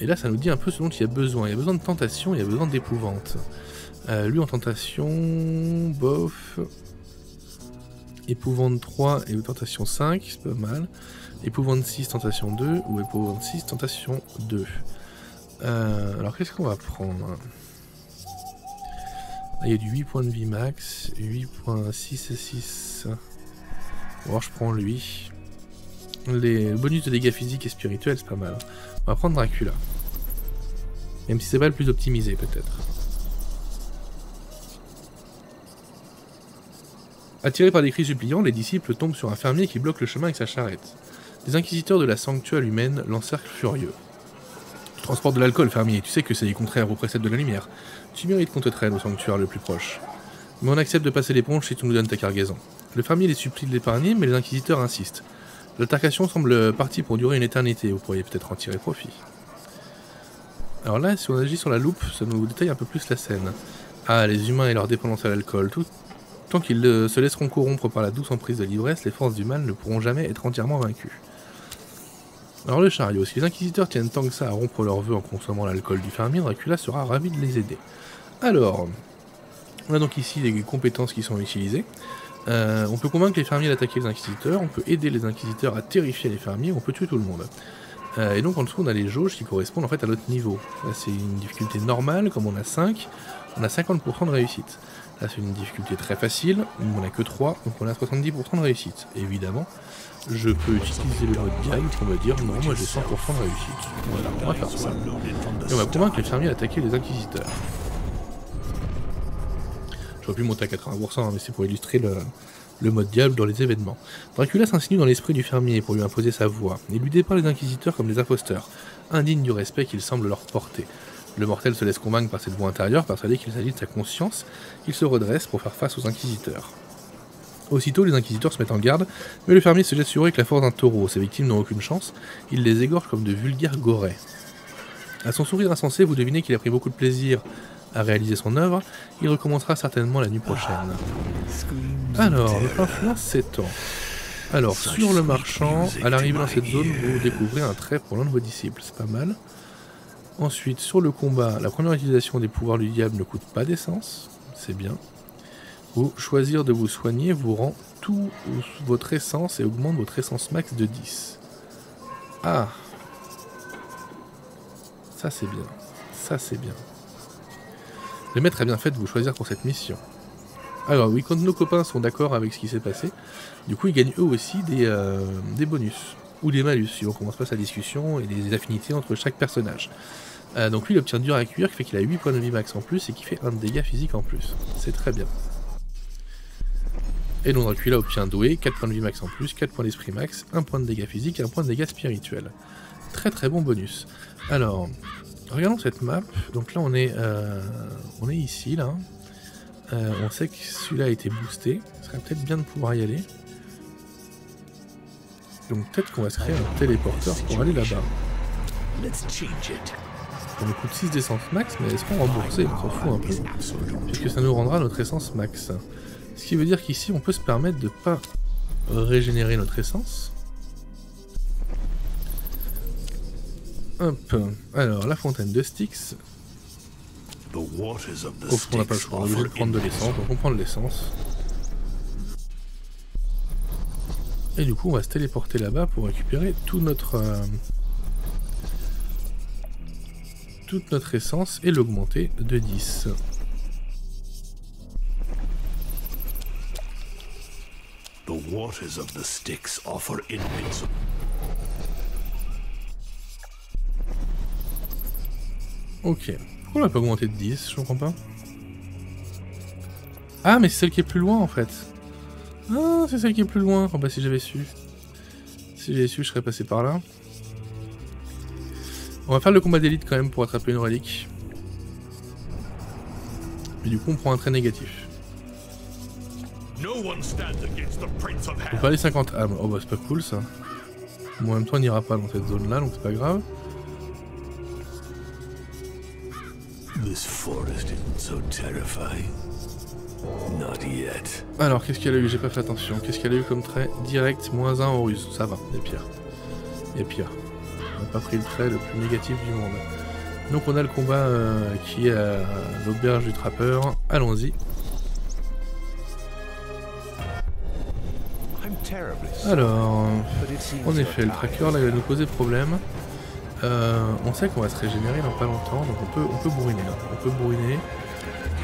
et là, ça nous dit un peu ce dont il y a besoin. Il y a besoin de tentation, il y a besoin d'épouvante. lui en tentation, bof. Épouvante 3 et tentation 5, c'est pas mal. Épouvante 6, tentation 2 ou épouvante 6, tentation 2. Euh, alors qu'est-ce qu'on va prendre? Il y a du 8 points de vie max, 8.6 et 6. Bon, je prends lui. Les bonus de dégâts physiques et spirituels, c'est pas mal. On va prendre Dracula. Même si c'est pas le plus optimisé, peut-être. Attirés par des cris suppliants, les disciples tombent sur un fermier qui bloque le chemin avec sa charrette. Les inquisiteurs de la sanctuaire humaine l'encerclent furieux. Tu transportes de l'alcool, fermier, tu sais que c'est contraire aux préceptes de la lumière. Tu mérites qu'on te traîne au sanctuaire le plus proche. Mais on accepte de passer l'éponge si tu nous donnes ta cargaison. Le fermier les supplie de l'épargner, mais les inquisiteurs insistent. L'altercation semble partie pour durer une éternité, vous pourriez peut-être en tirer profit. Alors là, si on agit sur la loupe, ça nous détaille un peu plus la scène. Ah, les humains et leur dépendance à l'alcool, Tant qu'ils se laisseront corrompre par la douce emprise de l'ivresse, les forces du mal ne pourront jamais être entièrement vaincues. Alors le chariot, si les inquisiteurs tiennent tant que ça à rompre leurs vœux en consommant l'alcool du fermier, Dracula sera ravi de les aider. Alors, on a donc ici les compétences qui sont utilisées. Euh, on peut convaincre les fermiers d'attaquer les inquisiteurs, on peut aider les inquisiteurs à terrifier les fermiers, on peut tuer tout le monde. Euh, et donc en dessous on a les jauges qui correspondent en fait à notre niveau. Là c'est une difficulté normale, comme on a 5, on a 50% de réussite. Là, c'est une difficulté très facile, on n'a que 3, donc on a 70% de réussite. évidemment, je peux utiliser le mode diable pour me dire non, moi j'ai 100% de réussite. On va faire ça. Et on va convaincre les fermiers d'attaquer les inquisiteurs. J'aurais pu monter à 80%, hein, mais c'est pour illustrer le, mode diable dans les événements. Dracula s'insinue dans l'esprit du fermier pour lui imposer sa voix, et lui dépeint les inquisiteurs comme des imposteurs, indignes du respect qu'il semble leur porter. Le mortel se laisse convaincre par cette voix intérieure, persuadé qu'il s'agit de sa conscience. Il se redresse pour faire face aux inquisiteurs. Aussitôt, les inquisiteurs se mettent en garde, mais le fermier se jette sur eux avec la force d'un taureau. Ses victimes n'ont aucune chance. Il les égorge comme de vulgaires gorées. À son sourire insensé, vous devinez qu'il a pris beaucoup de plaisir à réaliser son œuvre. Il recommencera certainement la nuit prochaine. Alors, notre influence s'étend. Alors, sur le marchand, à l'arrivée dans cette zone, vous découvrez un trait pour l'un de vos disciples. C'est pas mal. Ensuite, sur le combat, la première utilisation des pouvoirs du diable ne coûte pas d'essence, c'est bien. Ou choisir de vous soigner vous rend tout votre essence et augmente votre essence max de 10. Ah Ça c'est bien. Ça c'est bien. Le maître a bien fait de vous choisir pour cette mission. Alors oui, quand nos copains sont d'accord avec ce qui s'est passé, du coup ils gagnent eux aussi des, euh, bonus ou des malus, si on commence pas sa discussion, et des affinités entre chaque personnage. Euh, donc lui il obtient dur à cuire, qui fait qu'il a 8 points de vie max en plus, et qui fait un dégât physique en plus. C'est très bien. Et donc Dracula obtient doué, 4 points de vie max en plus, 4 points d'esprit max, 1 point de dégâts physique et 1 point de dégâts spirituel. Très très bon bonus. Alors, regardons cette map. Donc là on est, euh, on est ici là. Euh, on sait que celui-là a été boosté. Ce serait peut-être bien de pouvoir y aller. Donc peut-être qu'on va se créer un téléporteur pour aller là-bas. Ça nous coûte 6 d'essence max, mais est-ce qu'on rembourser On s'en fout un peu. Puisque ça nous rendra notre essence max. Ce qui veut dire qu'ici, on peut se permettre de pas régénérer notre essence. Hop. Alors, la fontaine de Styx. Au fond, on n'a pas le choix. On est obligé de prendre de l'essence, donc on prend de l'essence. Et du coup, on va se téléporter là-bas pour récupérer tout notre... Euh, toute notre essence et l'augmenter de 10. Ok. Pourquoi on l'a pas augmenté de 10 Je comprends pas. Ah, mais c'est celle qui est plus loin en fait. Ah, c'est celle qui est plus loin. Oh bah si j'avais su. Si j'avais su, je serais passé par là. On va faire le combat d'élite quand même pour attraper une relique. Et du coup, on prend un trait négatif. On peut aller 50 âmes. Oh bah c'est pas cool ça. Bon, en même temps, on n'ira pas dans cette zone là, donc c'est pas grave. Alors, qu'est-ce qu'elle a eu? J'ai pas fait attention. Qu'est-ce qu'elle a eu comme trait? Direct, moins 1 en ruse. Ça va, a pire. A pire. On n'a pas pris le trait le plus négatif du monde. Donc on a le combat euh, qui est à l'auberge du trappeur. Allons-y. Alors, en effet, le tracker là, il va nous poser problème. Euh, on sait qu'on va se régénérer dans pas longtemps, donc on peut, on peut bourriner. On peut bourriner.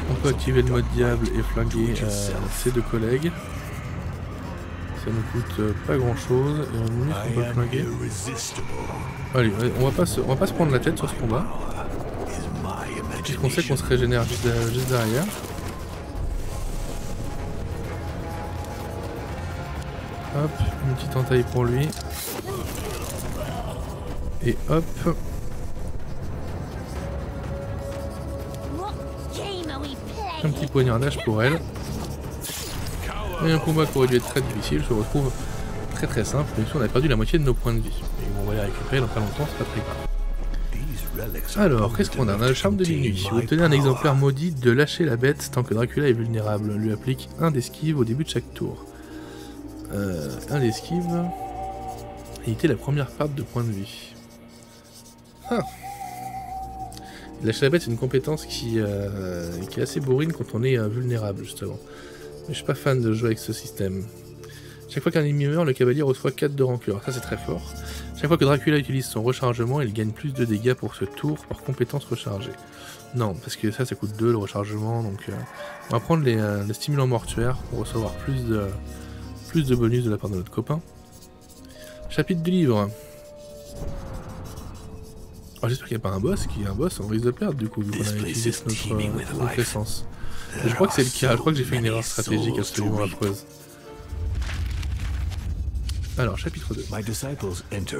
On peut activer le mode diable et flinguer euh, ses deux collègues. Ça nous coûte euh, pas grand chose. Et on peut flinguer. Allez, on va, pas se, on va pas se prendre la tête sur ce combat. Puisqu'on sait qu'on se régénère juste derrière. Hop, une petite entaille pour lui. Et hop. Un petit poignardage pour elle. Et un combat qui aurait dû être très difficile se retrouve très très simple, même si on a perdu la moitié de nos points de vie. Et on va les récupérer dans pas longtemps, c'est pas très grave. Alors, qu'est-ce qu'on a? On a le charme de l'inuit. Vous obtenez un exemplaire maudit de lâcher la bête tant que Dracula est vulnérable. Lui applique un d'esquive au début de chaque tour. Euh, un d'esquive. était la première part de points de vie. Ah. La bête, c'est une compétence qui, euh, qui, est assez bourrine quand on est euh, vulnérable, justement. Mais je suis pas fan de jouer avec ce système. Chaque fois qu'un ennemi meurt, le cavalier reçoit 4 de rancœur. Ça, c'est très fort. Chaque fois que Dracula utilise son rechargement, il gagne plus de dégâts pour ce tour par compétence rechargée. Non, parce que ça, ça coûte 2 le rechargement. Donc, euh, on va prendre les, les stimulants mortuaires pour recevoir plus de, plus de bonus de la part de notre copain. Chapitre du livre. Oh, J'espère qu'il n'y a pas un boss qui est un boss, on risque de perdre du coup, vu qu'on a utilisé notre, notre essence. je crois que c'est le cas, je crois que j'ai fait une erreur stratégique absolument affreuse. Alors, chapitre 2.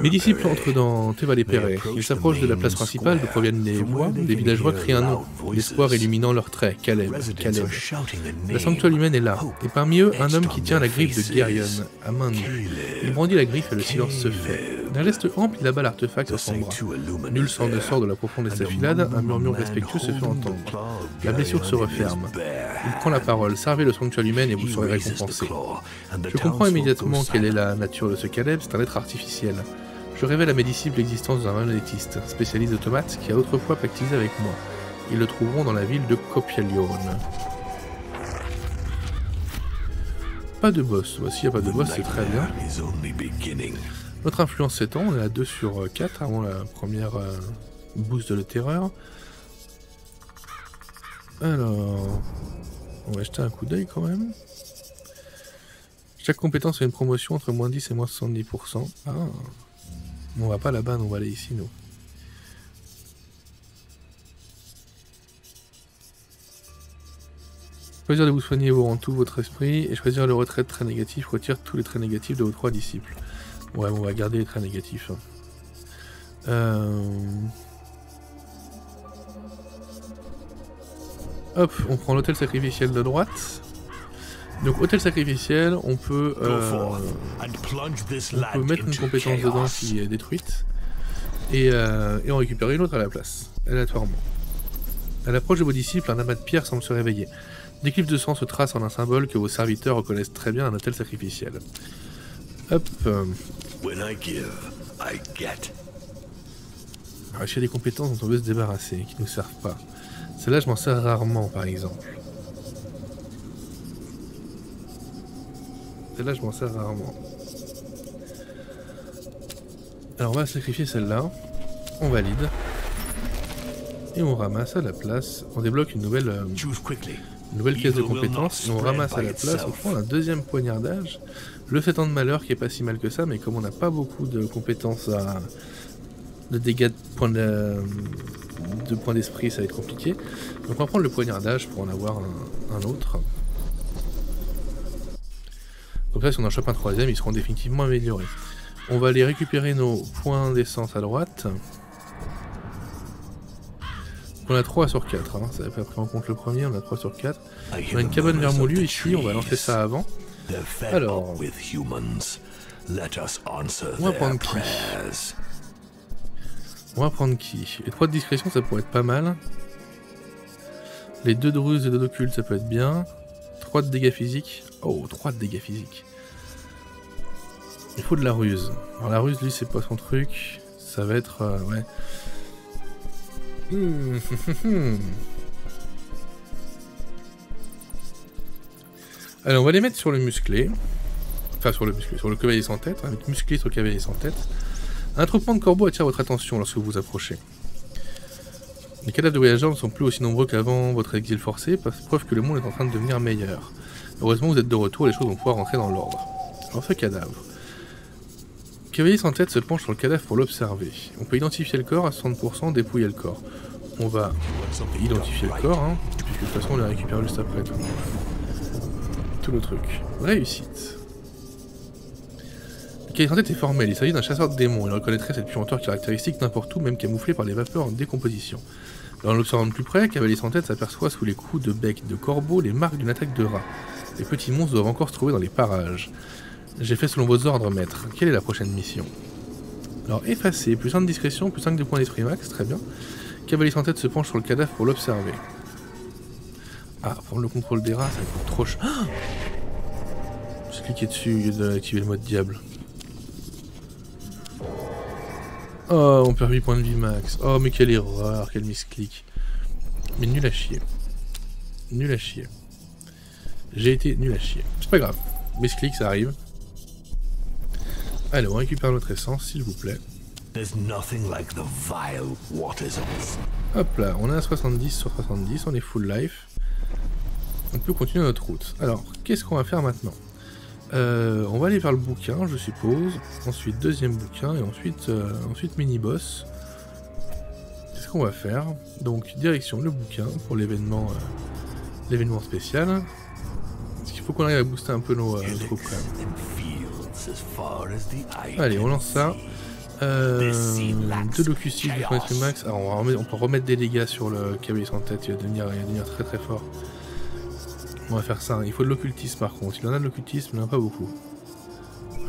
Mes disciples entrent dans Tevalépéré. Ils s'approchent de la place principale d'où proviennent les voix. Des villageois crient un nom, l'espoir illuminant leurs traits. Caleb, Caleb. La sanctuaire humaine est là, et parmi eux, un homme qui tient la griffe de Gerion, à main nue. Il brandit la griffe et le silence se fait. D'un geste ample, il abat l'artefact sur son bras. Nul sang ne sort de la profonde estafilade, un murmure respectueux se fait entendre. La blessure se referme. Il prend la parole. Servez le sanctuaire humaine et vous serez récompensé. Je comprends immédiatement quelle est la nature de ce Caleb, c'est un être artificiel. Je révèle à mes disciples l'existence d'un magnétiste, spécialiste de tomates, qui a autrefois pactisé avec moi. Ils le trouveront dans la ville de Copialion. Pas de boss. Voici, a pas de boss, c'est très bien. Notre influence s'étend, on est à 2 sur 4 avant la première euh, boost de la terreur. Alors, on va jeter un coup d'œil quand même. Chaque compétence a une promotion entre moins 10 et moins 70%. Ah. On va pas là-bas, on va aller ici, nous. Choisir de vous soigner vous rend tout votre esprit, et choisir le retrait de traits négatifs retire tous les traits négatifs de vos trois disciples. Ouais, on va garder les traits négatifs. Hein. Euh... Hop, on prend l'hôtel sacrificiel de droite. Donc hôtel sacrificiel, on peut, euh, on peut mettre une compétence dedans qui est détruite. Et, euh, et en récupérer une autre à la place, aléatoirement. À l'approche de vos disciples, un amas de pierre semble se réveiller. Des cliffs de sang se tracent en un symbole que vos serviteurs reconnaissent très bien un hôtel sacrificiel. Hop. When I give, I get. Alors, il y a des compétences dont on veut se débarrasser, qui ne nous servent pas? Celle-là, je m'en sers rarement, par exemple. Celle-là, je m'en sers rarement. Alors, on va sacrifier celle-là. On valide. Et on ramasse à la place. On débloque une nouvelle, euh, une nouvelle caisse de compétences. Et on ramasse à la place. On prend un deuxième poignardage. Le 7 ans de malheur qui est pas si mal que ça, mais comme on n'a pas beaucoup de compétences à... de dégâts de points de, points d'esprit, ça va être compliqué. Donc on va prendre le poignardage pour en avoir un, autre. Comme ça, si on en chope un troisième, ils seront définitivement améliorés. On va aller récupérer nos points d'essence à droite. On a 3 sur 4, hein. ça n'a pas pris en compte le premier, on a 3 sur 4. On a une cabane vermoulue ici, on va lancer ça avant. Alors, on va prendre qui On va prendre qui? Les 3 de discrétion, ça pourrait être pas mal. Les 2 de ruse et 2 d'occulte, ça peut être bien. 3 de dégâts physiques. Oh, 3 de dégâts physiques. Il faut de la ruse. Alors la ruse, lui, c'est pas son truc. Ça va être... Euh, ouais. Alors on va les mettre sur le musclé. Enfin sur le musclé, sur le cavalier sans tête. Avec hein, musclé sur le cavalier sans tête. Un troupement de corbeaux attire votre attention lorsque vous vous approchez. Les cadavres de voyageurs ne sont plus aussi nombreux qu'avant votre exil forcé, preuve que le monde est en train de devenir meilleur. Heureusement vous êtes de retour et les choses vont pouvoir rentrer dans l'ordre. Alors ce cadavre. Cavalier sans tête se penche sur le cadavre pour l'observer. On peut identifier le corps à 60%, dépouiller le corps. On va identifier le corps, hein, puisque de toute façon on le récupère juste après. Tout le truc. Réussite. Cavalier sans tête est formel, il s'agit d'un chasseur de démons. Il reconnaîtrait cette puanteur caractéristique n'importe où, même camouflée par les vapeurs en décomposition. En l'observant de plus près, Cavalier sans tête s'aperçoit sous les coups de bec de corbeau les marques d'une attaque de rat. Les petits monstres doivent encore se trouver dans les parages. J'ai fait selon vos ordres, maître. Quelle est la prochaine mission? Alors, effacer, plus 1 de discrétion, plus 5 de points d'esprit max, très bien. Cavalier sans tête se penche sur le cadavre pour l'observer. Ah, prendre le contrôle des rats, ça coûte trop cher. Ah J'ai cliqué dessus d'activer le mode diable. Oh, on perd 8 points de vie max. Oh, mais quelle erreur, quel misclic. Mais nul à chier. Nul à chier. J'ai été nul à chier. C'est pas grave. Misclic, ça arrive. Allez, on récupère notre essence, s'il vous plaît. Hop là, on est à 70 sur 70, on est full life. On peut continuer notre route. Alors, qu'est-ce qu'on va faire maintenant? Euh, on va aller vers le bouquin, je suppose. Ensuite, deuxième bouquin, et ensuite, euh, ensuite mini-boss. Qu'est-ce qu'on va faire? Donc, direction le bouquin pour l'événement euh, l'événement spécial. Faut qu'on arrive à booster un peu nos, troupes quand même. Allez, on lance ça. Euh, deux locustiques du max. Alors, on, on, peut remettre des dégâts sur le cavalier sans tête, il va devenir, il va très très fort. On va faire ça. Il faut de l'occultisme par contre. Il en a de l'occultisme, mais pas beaucoup.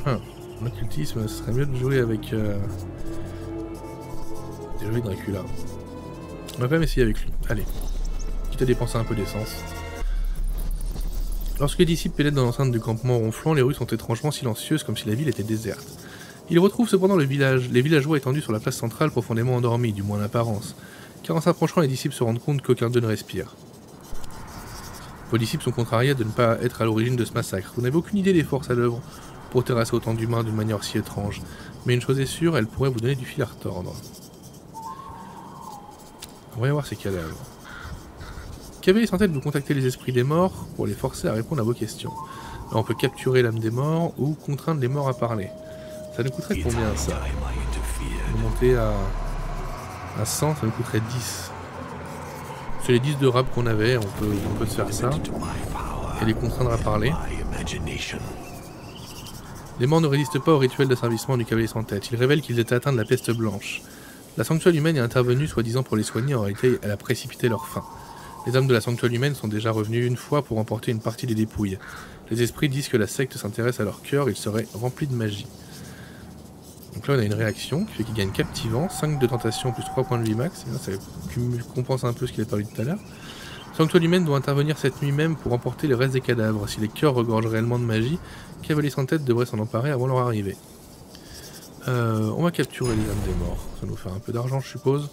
Hum. L'occultisme, ce serait mieux de jouer avec... Euh... De Dracula. On va quand même essayer avec lui. Allez. Quitte à dépenser un peu d'essence. Lorsque les disciples pénètrent dans l'enceinte du campement ronflant, les rues sont étrangement silencieuses comme si la ville était déserte. Ils retrouvent cependant le village, les villageois étendus sur la place centrale profondément endormis, du moins en apparence, car en s'approchant les disciples se rendent compte qu'aucun d'eux ne respire. Vos disciples sont contrariés de ne pas être à l'origine de ce massacre. Vous n'avez aucune idée des forces à l'œuvre pour terrasser autant d'humains d'une manière si étrange. Mais une chose est sûre, elle pourrait vous donner du fil à retordre. On va y voir ces cadavres. Cavalier sans tête vous contacter les esprits des morts pour les forcer à répondre à vos questions. on peut capturer l'âme des morts ou contraindre les morts à parler. Ça nous coûterait combien ça Monter à, à 100, ça nous coûterait 10 les 10 de rap qu'on avait, on peut, on peut se faire ça. Et les contraindre à parler. Les morts ne résistent pas au rituel d'asservissement du cavalier sans tête. Ils révèlent qu'ils étaient atteints de la peste blanche. La sanctuaire humaine est intervenue soi-disant pour les soigner, en réalité elle a précipité leur fin. Les âmes de la sanctuaire humaine sont déjà revenus une fois pour emporter une partie des dépouilles. Les esprits disent que la secte s'intéresse à leur cœur, ils seraient remplis de magie. Donc là on a une réaction qui fait qu'il gagne captivant, 5 de tentation plus 3 points de vie max, ça compense un peu ce qu'il a perdu tout à l'heure. Sanctuaire humaine doit intervenir cette nuit même pour emporter les restes des cadavres. Si les cœurs regorgent réellement de magie, Cavalier sans tête devrait s'en emparer avant leur arrivée. Euh, on va capturer les âmes des morts, ça nous fait un peu d'argent je suppose.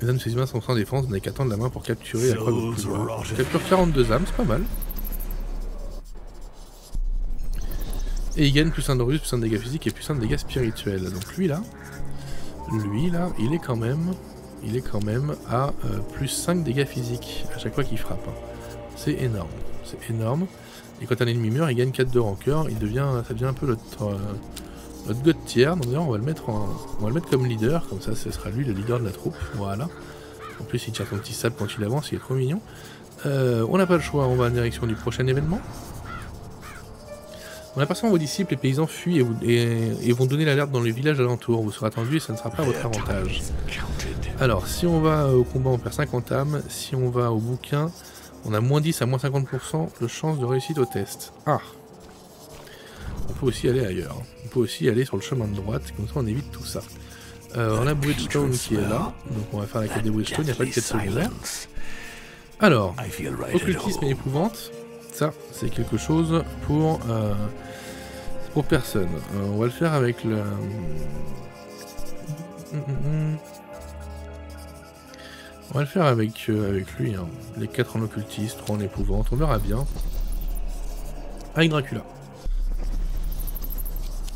Les âmes de ces humains sont sans défense, vous n'avez qu'à tendre la main pour capturer la preuve au plus capture 42 âmes, c'est pas mal. Et il gagne plus un de ruse, plus un de dégâts physiques et plus un de dégâts spirituels. Donc lui là, lui là, il est quand même, il est quand même à euh, plus 5 dégâts physiques à chaque fois qu'il frappe. Hein. C'est énorme, c'est énorme. Et quand un ennemi meurt, il gagne 4 de rancœur, il devient, ça devient un peu notre, euh, notre god tier. Donc on va le mettre on va le mettre comme leader, comme ça ce sera lui le leader de la troupe. Voilà. En plus il tire son petit sable quand il avance, il est trop mignon. Euh, on n'a pas le choix, on va en direction du prochain événement. En apercevant vos disciples, les paysans fuient et, vont donner l'alerte dans les villages alentours. Vous serez attendu et ça ne sera pas votre avantage. Alors, si on va au combat, on perd 50 âmes. Si on va au bouquin, on a moins 10 à moins 50% de chance de réussite au test. Ah On peut aussi aller ailleurs. On peut aussi aller sur le chemin de droite, comme ça on évite tout ça. Euh, on a Bridgestone qui est là, donc on va faire la quête des Bridgestone, il n'y a pas de quête secondaire. Alors, occultisme et épouvante, ça c'est quelque chose pour, euh, pour personne. Euh, on va le faire avec le... On va le faire avec, avec lui, hein. les 4 en occultisme, 3 en épouvante, on verra bien. Avec Dracula.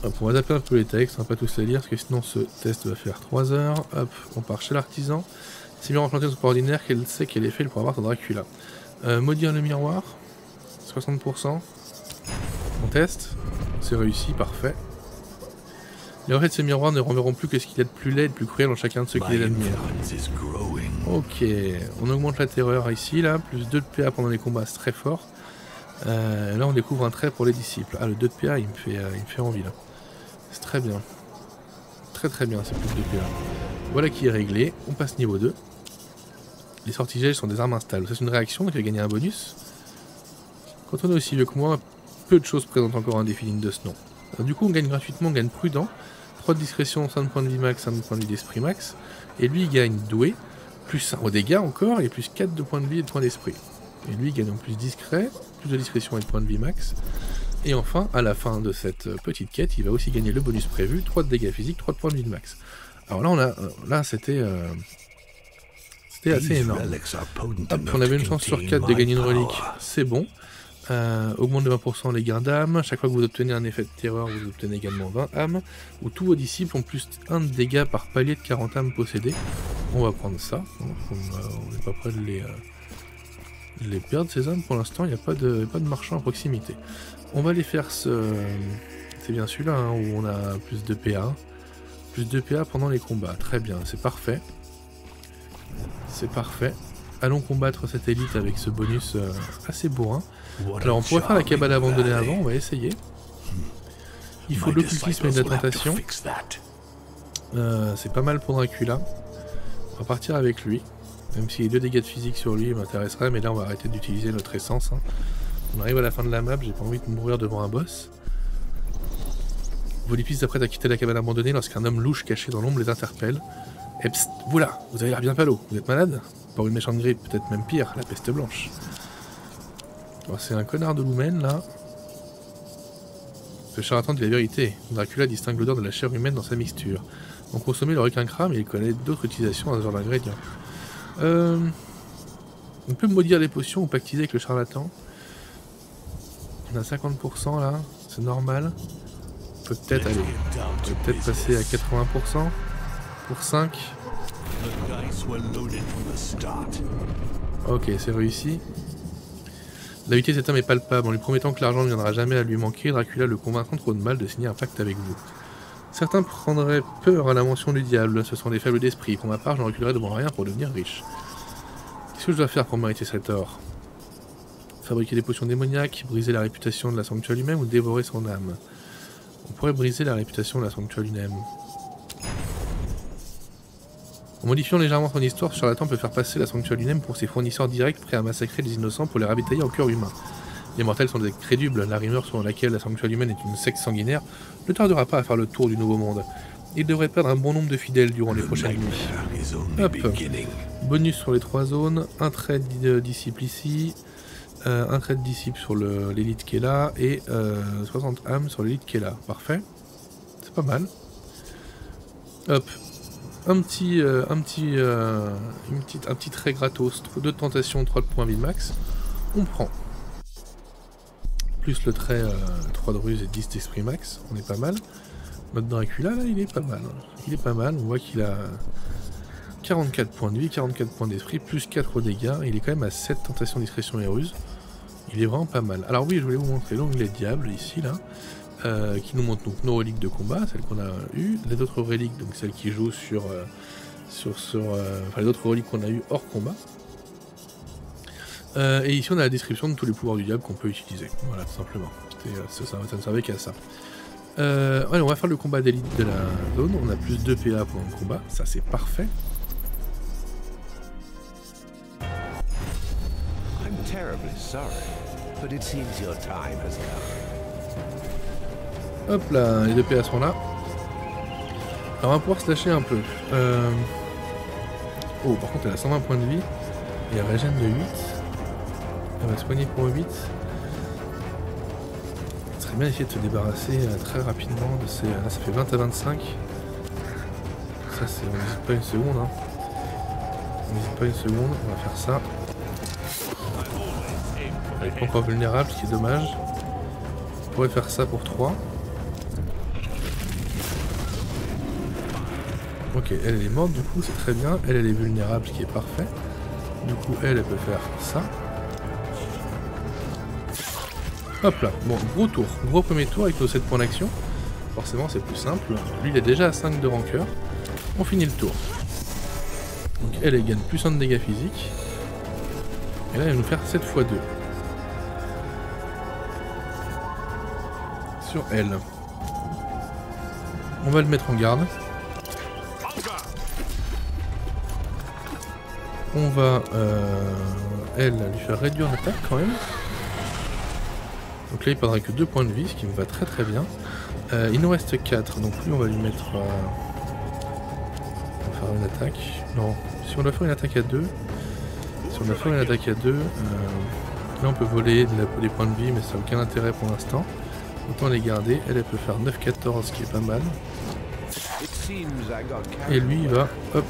Hop, on va taper un peu les textes, on va pas tous les lire, parce que sinon ce test va faire 3 heures. Hop, on part chez l'artisan. C'est bien enchanté son ordinaire qu'elle sait qu'elle est faite pour avoir son Dracula. Euh, maudire le miroir, 60%. On teste, c'est réussi, parfait. Les reflets de ces miroirs ne renverront plus que ce qu'il y a de plus laid et de plus cruel en chacun de ceux qui les admirent. Ok, on augmente la terreur ici, là, plus 2 de PA pendant les combats, c'est très fort. Euh, là on découvre un trait pour les disciples. Ah le 2 de PA il me fait, euh, il me fait envie là. C'est très bien. Très très bien ces plus de PA. Voilà qui est réglé, on passe niveau 2. Les sortigèges sont des armes instables. C'est une réaction qui va gagner un bonus. Quand on est aussi vieux que moi, peu de choses présentent encore un défi de ce nom. du coup, on gagne gratuitement, on gagne prudent. 3 de discrétion, 5 points de vie max, 5 points de vie d'esprit max. Et lui, il gagne doué, plus 1 au dégâts encore, et plus 4 de points de vie et de points d'esprit. Et lui, il gagne en plus discret, plus de discrétion et de points de vie max. Et enfin, à la fin de cette petite quête, il va aussi gagner le bonus prévu, 3 de dégâts physiques, 3 de points de vie max. Alors là, on a, là c'était euh, assez énorme. on avait une chance sur 4 de gagner une relique, c'est bon. Euh, augmente de 20% les gains d'âme. Chaque fois que vous obtenez un effet de terreur, vous obtenez également 20 âmes. Ou tous vos disciples ont plus 1 de dégâts par palier de 40 âmes possédées. On va prendre ça. On n'est pas prêt de les, euh, les perdre ces âmes pour l'instant. Il n'y a pas de, pas de marchand à proximité. On va aller faire ce. C'est bien celui-là hein, où on a plus de PA. Plus de PA pendant les combats. Très bien, c'est parfait. C'est parfait. Allons combattre cette élite avec ce bonus euh, assez bourrin. Alors on pourrait faire la cabane abandonnée avant, on va essayer. Il faut l'occultisme et de la tentation. Euh, c'est pas mal pour Dracula. On va partir avec lui. Même si les deux dégâts de physique sur lui m'intéresseraient, mais là on va arrêter d'utiliser notre essence. Hein. On arrive à la fin de la map, j'ai pas envie de mourir devant un boss. Volipice s'apprête à quitter la cabane abandonnée lorsqu'un homme louche caché dans l'ombre les interpelle. Et vous vous avez l'air bien palo, vous êtes malade Pour une méchante grippe, peut-être même pire, la peste blanche. C'est un connard de Lumen là. Ce charlatan dit la vérité. Dracula distingue l'odeur de la chair humaine dans sa mixture. On consommer le requin crame et il connaît d'autres utilisations à ce genre d'ingrédients. Euh, on peut maudire les potions ou pactiser avec le charlatan? On a 50% là, c'est normal. Peut-être aller. Peut-être passer à 80% pour 5. Ok, c'est réussi. La de cet homme est palpable. En lui promettant que l'argent ne viendra jamais à lui manquer, Dracula le convaincant trop de mal de signer un pacte avec vous. Certains prendraient peur à la mention du diable. Ce sont des faibles d'esprit. Pour ma part, je ne reculerai devant rien pour devenir riche. Qu'est-ce que je dois faire pour mériter cet or? Fabriquer des potions démoniaques, briser la réputation de la sanctuaire lui-même ou dévorer son âme On pourrait briser la réputation de la sanctuaire lui-même. En modifiant légèrement son histoire, Charlatan peut faire passer la sanctuaire lui-même pour ses fournisseurs directs prêts à massacrer les innocents pour les ravitailler en cœur humain. Les mortels sont des crédules, la rumeur selon laquelle la sanctuaire humaine est une secte sanguinaire ne tardera pas à faire le tour du nouveau monde. Il devrait perdre un bon nombre de fidèles durant les prochaines nuits. Hop. Bonus sur les trois zones, un trait de disciple ici, euh, un trait de disciple sur l'élite qui est là, et 60 euh, âmes sur l'élite qui est là. Parfait. C'est pas mal. Hop, un petit, euh, un petit, une petite, un petit trait gratos, 2 de tentation, 3 de points vie max. On prend. Plus le trait 3 euh, de ruse et 10 d'esprit max, on est pas mal. Notre Dracula là, il est pas mal. Il est pas mal, on voit qu'il a 44 points de vie, 44 points d'esprit, plus 4 dégâts. Il est quand même à 7 tentations, discrétion et ruse. Il est vraiment pas mal. Alors oui, je voulais vous montrer l'onglet diable ici là. Euh, qui nous montre donc nos reliques de combat, celles qu'on a eues, les autres reliques, donc celles qui jouent sur, euh, sur, sur euh, enfin les autres reliques qu'on a eues hors combat. et ici on a la description de tous les pouvoirs du diable qu'on peut utiliser, voilà tout simplement. ça, ça, ne servait qu'à ça. Euh, on va faire le combat d'élite de la zone. On a plus de PA pour le combat, ça c'est parfait. Hop là, les deux PA sont là. Alors on va pouvoir se lâcher un peu. Euh, oh, par contre elle a 120 points de vie. Et elle régène de 8. Elle va soigner pour 8 bien essayer de se débarrasser euh, très rapidement de ces... Là ça fait 20 à 25. Ça c'est... On n'hésite pas une seconde. Hein. On n'hésite pas une seconde, on va faire ça. Encore vulnérable, ce qui est dommage. On pourrait faire ça pour 3. Ok, elle, elle est morte du coup, c'est très bien. Elle, elle est vulnérable, ce qui est parfait. Du coup, elle, elle peut faire ça. Hop là, bon, gros tour, gros premier tour avec nos 7 points d'action. Forcément, c'est plus simple. Lui, il est déjà à 5 de rancœur. On finit le tour. Donc elle, elle gagne plus 1 de dégâts physiques. Et là, elle va nous faire 7 x 2. Elle. On va le mettre en garde. On va, euh, elle, lui faire réduire l'attaque quand même. Donc là il perdra que 2 points de vie, ce qui me va très très bien. Euh, il nous reste 4, donc lui on va lui mettre... Euh, on va faire une attaque. Non, si on doit faire une attaque à 2, si on doit faire une attaque à 2, euh, là on peut voler des points de vie mais ça n'a aucun intérêt pour l'instant. Autant les garder, elle, elle peut faire 9-14 ce qui est pas mal. Et lui il va, hop,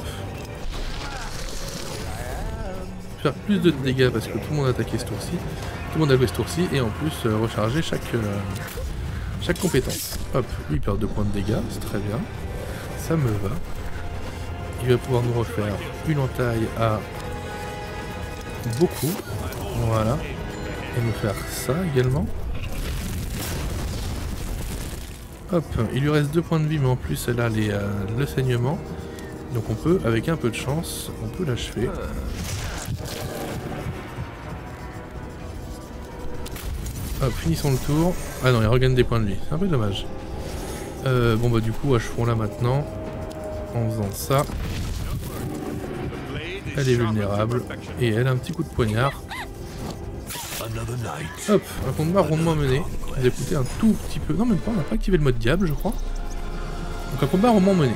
faire plus de dégâts parce que tout le monde a attaqué ce tour-ci. Tout le monde a joué ce tour-ci et en plus euh, recharger chaque, euh, chaque compétence. Hop, lui il perd 2 points de dégâts, c'est très bien. Ça me va. Il va pouvoir nous refaire une entaille à beaucoup. Voilà. Et nous faire ça également. Hop, il lui reste 2 points de vie, mais en plus elle a les, euh, le saignement. Donc on peut, avec un peu de chance, on peut l'achever. Hop, finissons le tour. Ah non, il regagne des points de vie. C'est un peu dommage. Euh, bon bah du coup, achevons là maintenant. En faisant ça. Elle est vulnérable. Et elle a un petit coup de poignard. Hop, un combat rondement mené. Vous écoutez un tout petit peu. Non, même pas, on n'a pas activé le mode diable, je crois. Donc un combat rondement mené.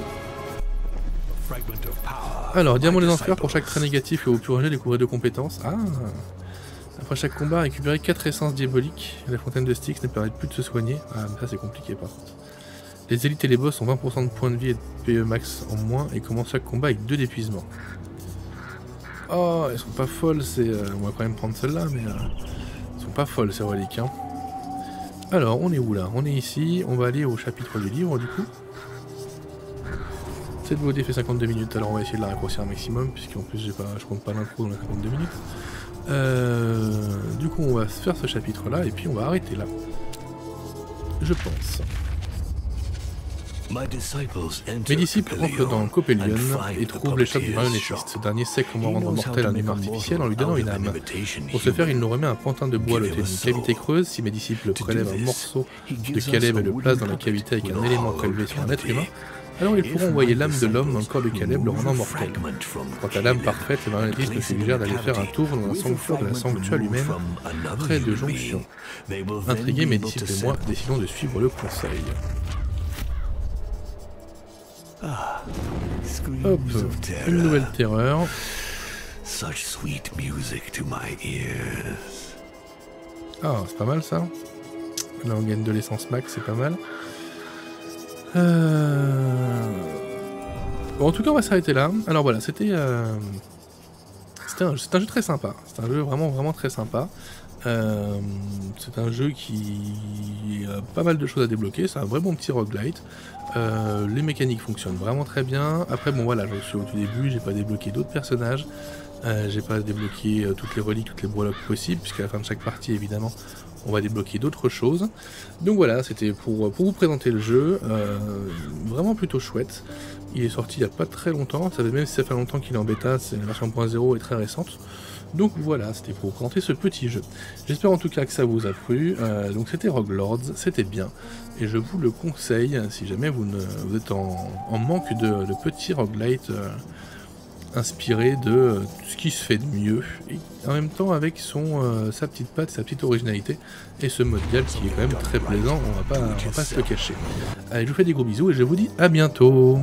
Alors, diamant des enfers pour chaque trait négatif et au pluriel découvrez deux compétences. Ah après chaque combat, récupérer 4 essences diaboliques. La fontaine de Styx ne permet plus de se soigner. Ah, mais ça c'est compliqué par contre. Les élites et les boss ont 20% de points de vie et de PE max en moins et commencent chaque combat avec 2 d'épuisement. Oh, elles sont pas folles, c'est... Euh, on va quand même prendre celle-là, mais... Euh, elles sont pas folles ces reliques, hein. Alors, on est où là? On est ici, on va aller au chapitre du livre du coup. Cette VOD fait 52 minutes, alors on va essayer de la raccourcir un maximum, puisqu'en plus pas, je compte pas l'intro dans les 52 minutes. Euh, du coup, on va faire ce chapitre-là et puis on va arrêter là. Je pense. Mes disciples entrent dans Copelion et trouvent l'échoppe du marionnettiste. Ce dernier sait comment rendre mortel un humain artificiel en lui donnant une âme. Pour ce faire, il nous remet un pantin de bois doté d'une cavité creuse. Si mes disciples prélèvent un morceau de Caleb et le placent dans la cavité avec un élément prélevé sur un être humain, alors ils pourront envoyer l'âme de l'homme dans le corps de Caleb, le rendant mortel. Quant à l'âme parfaite, les marionnettiste me suggère d'aller faire un tour dans un sanctuaire de la sanctuaire humaine, près de Jonction. Intrigués, mes disciples et moi décidons de suivre le conseil. Hop, une nouvelle terreur. Ah, c'est pas mal ça. Là on gagne de l'essence max, c'est pas mal. Euh... Bon, en tout cas, on va s'arrêter là. Alors voilà, c'était euh... c'est un, un, jeu très sympa. C'est un jeu vraiment, vraiment très sympa. Euh... C'est un jeu qui a pas mal de choses à débloquer. C'est un vrai bon petit roguelite. Euh, les mécaniques fonctionnent vraiment très bien. Après, bon voilà, je suis au tout début, j'ai pas débloqué d'autres personnages. Euh, j'ai pas débloqué toutes les reliques, toutes les breloques possibles, puisqu'à la fin de chaque partie, évidemment, on va débloquer d'autres choses. Donc voilà, c'était pour, pour vous présenter le jeu, vraiment plutôt chouette. Il est sorti il n'y a pas très longtemps, ça fait, même si ça fait longtemps qu'il est en bêta, c'est la version 1.0 est très récente. Donc voilà, c'était pour présenter ce petit jeu. J'espère en tout cas que ça vous a plu. Euh, donc c'était Rogue Lords, c'était bien. Et je vous le conseille si jamais vous, êtes en, manque de, de petits roguelites euh, inspirés de ce qui se fait de mieux. Et en même temps avec son, euh, sa petite patte, sa petite originalité. Et ce mode dial qui est quand même très plaisant, on va pas, on va pas se le cacher. Allez, je vous fais des gros bisous et je vous dis à bientôt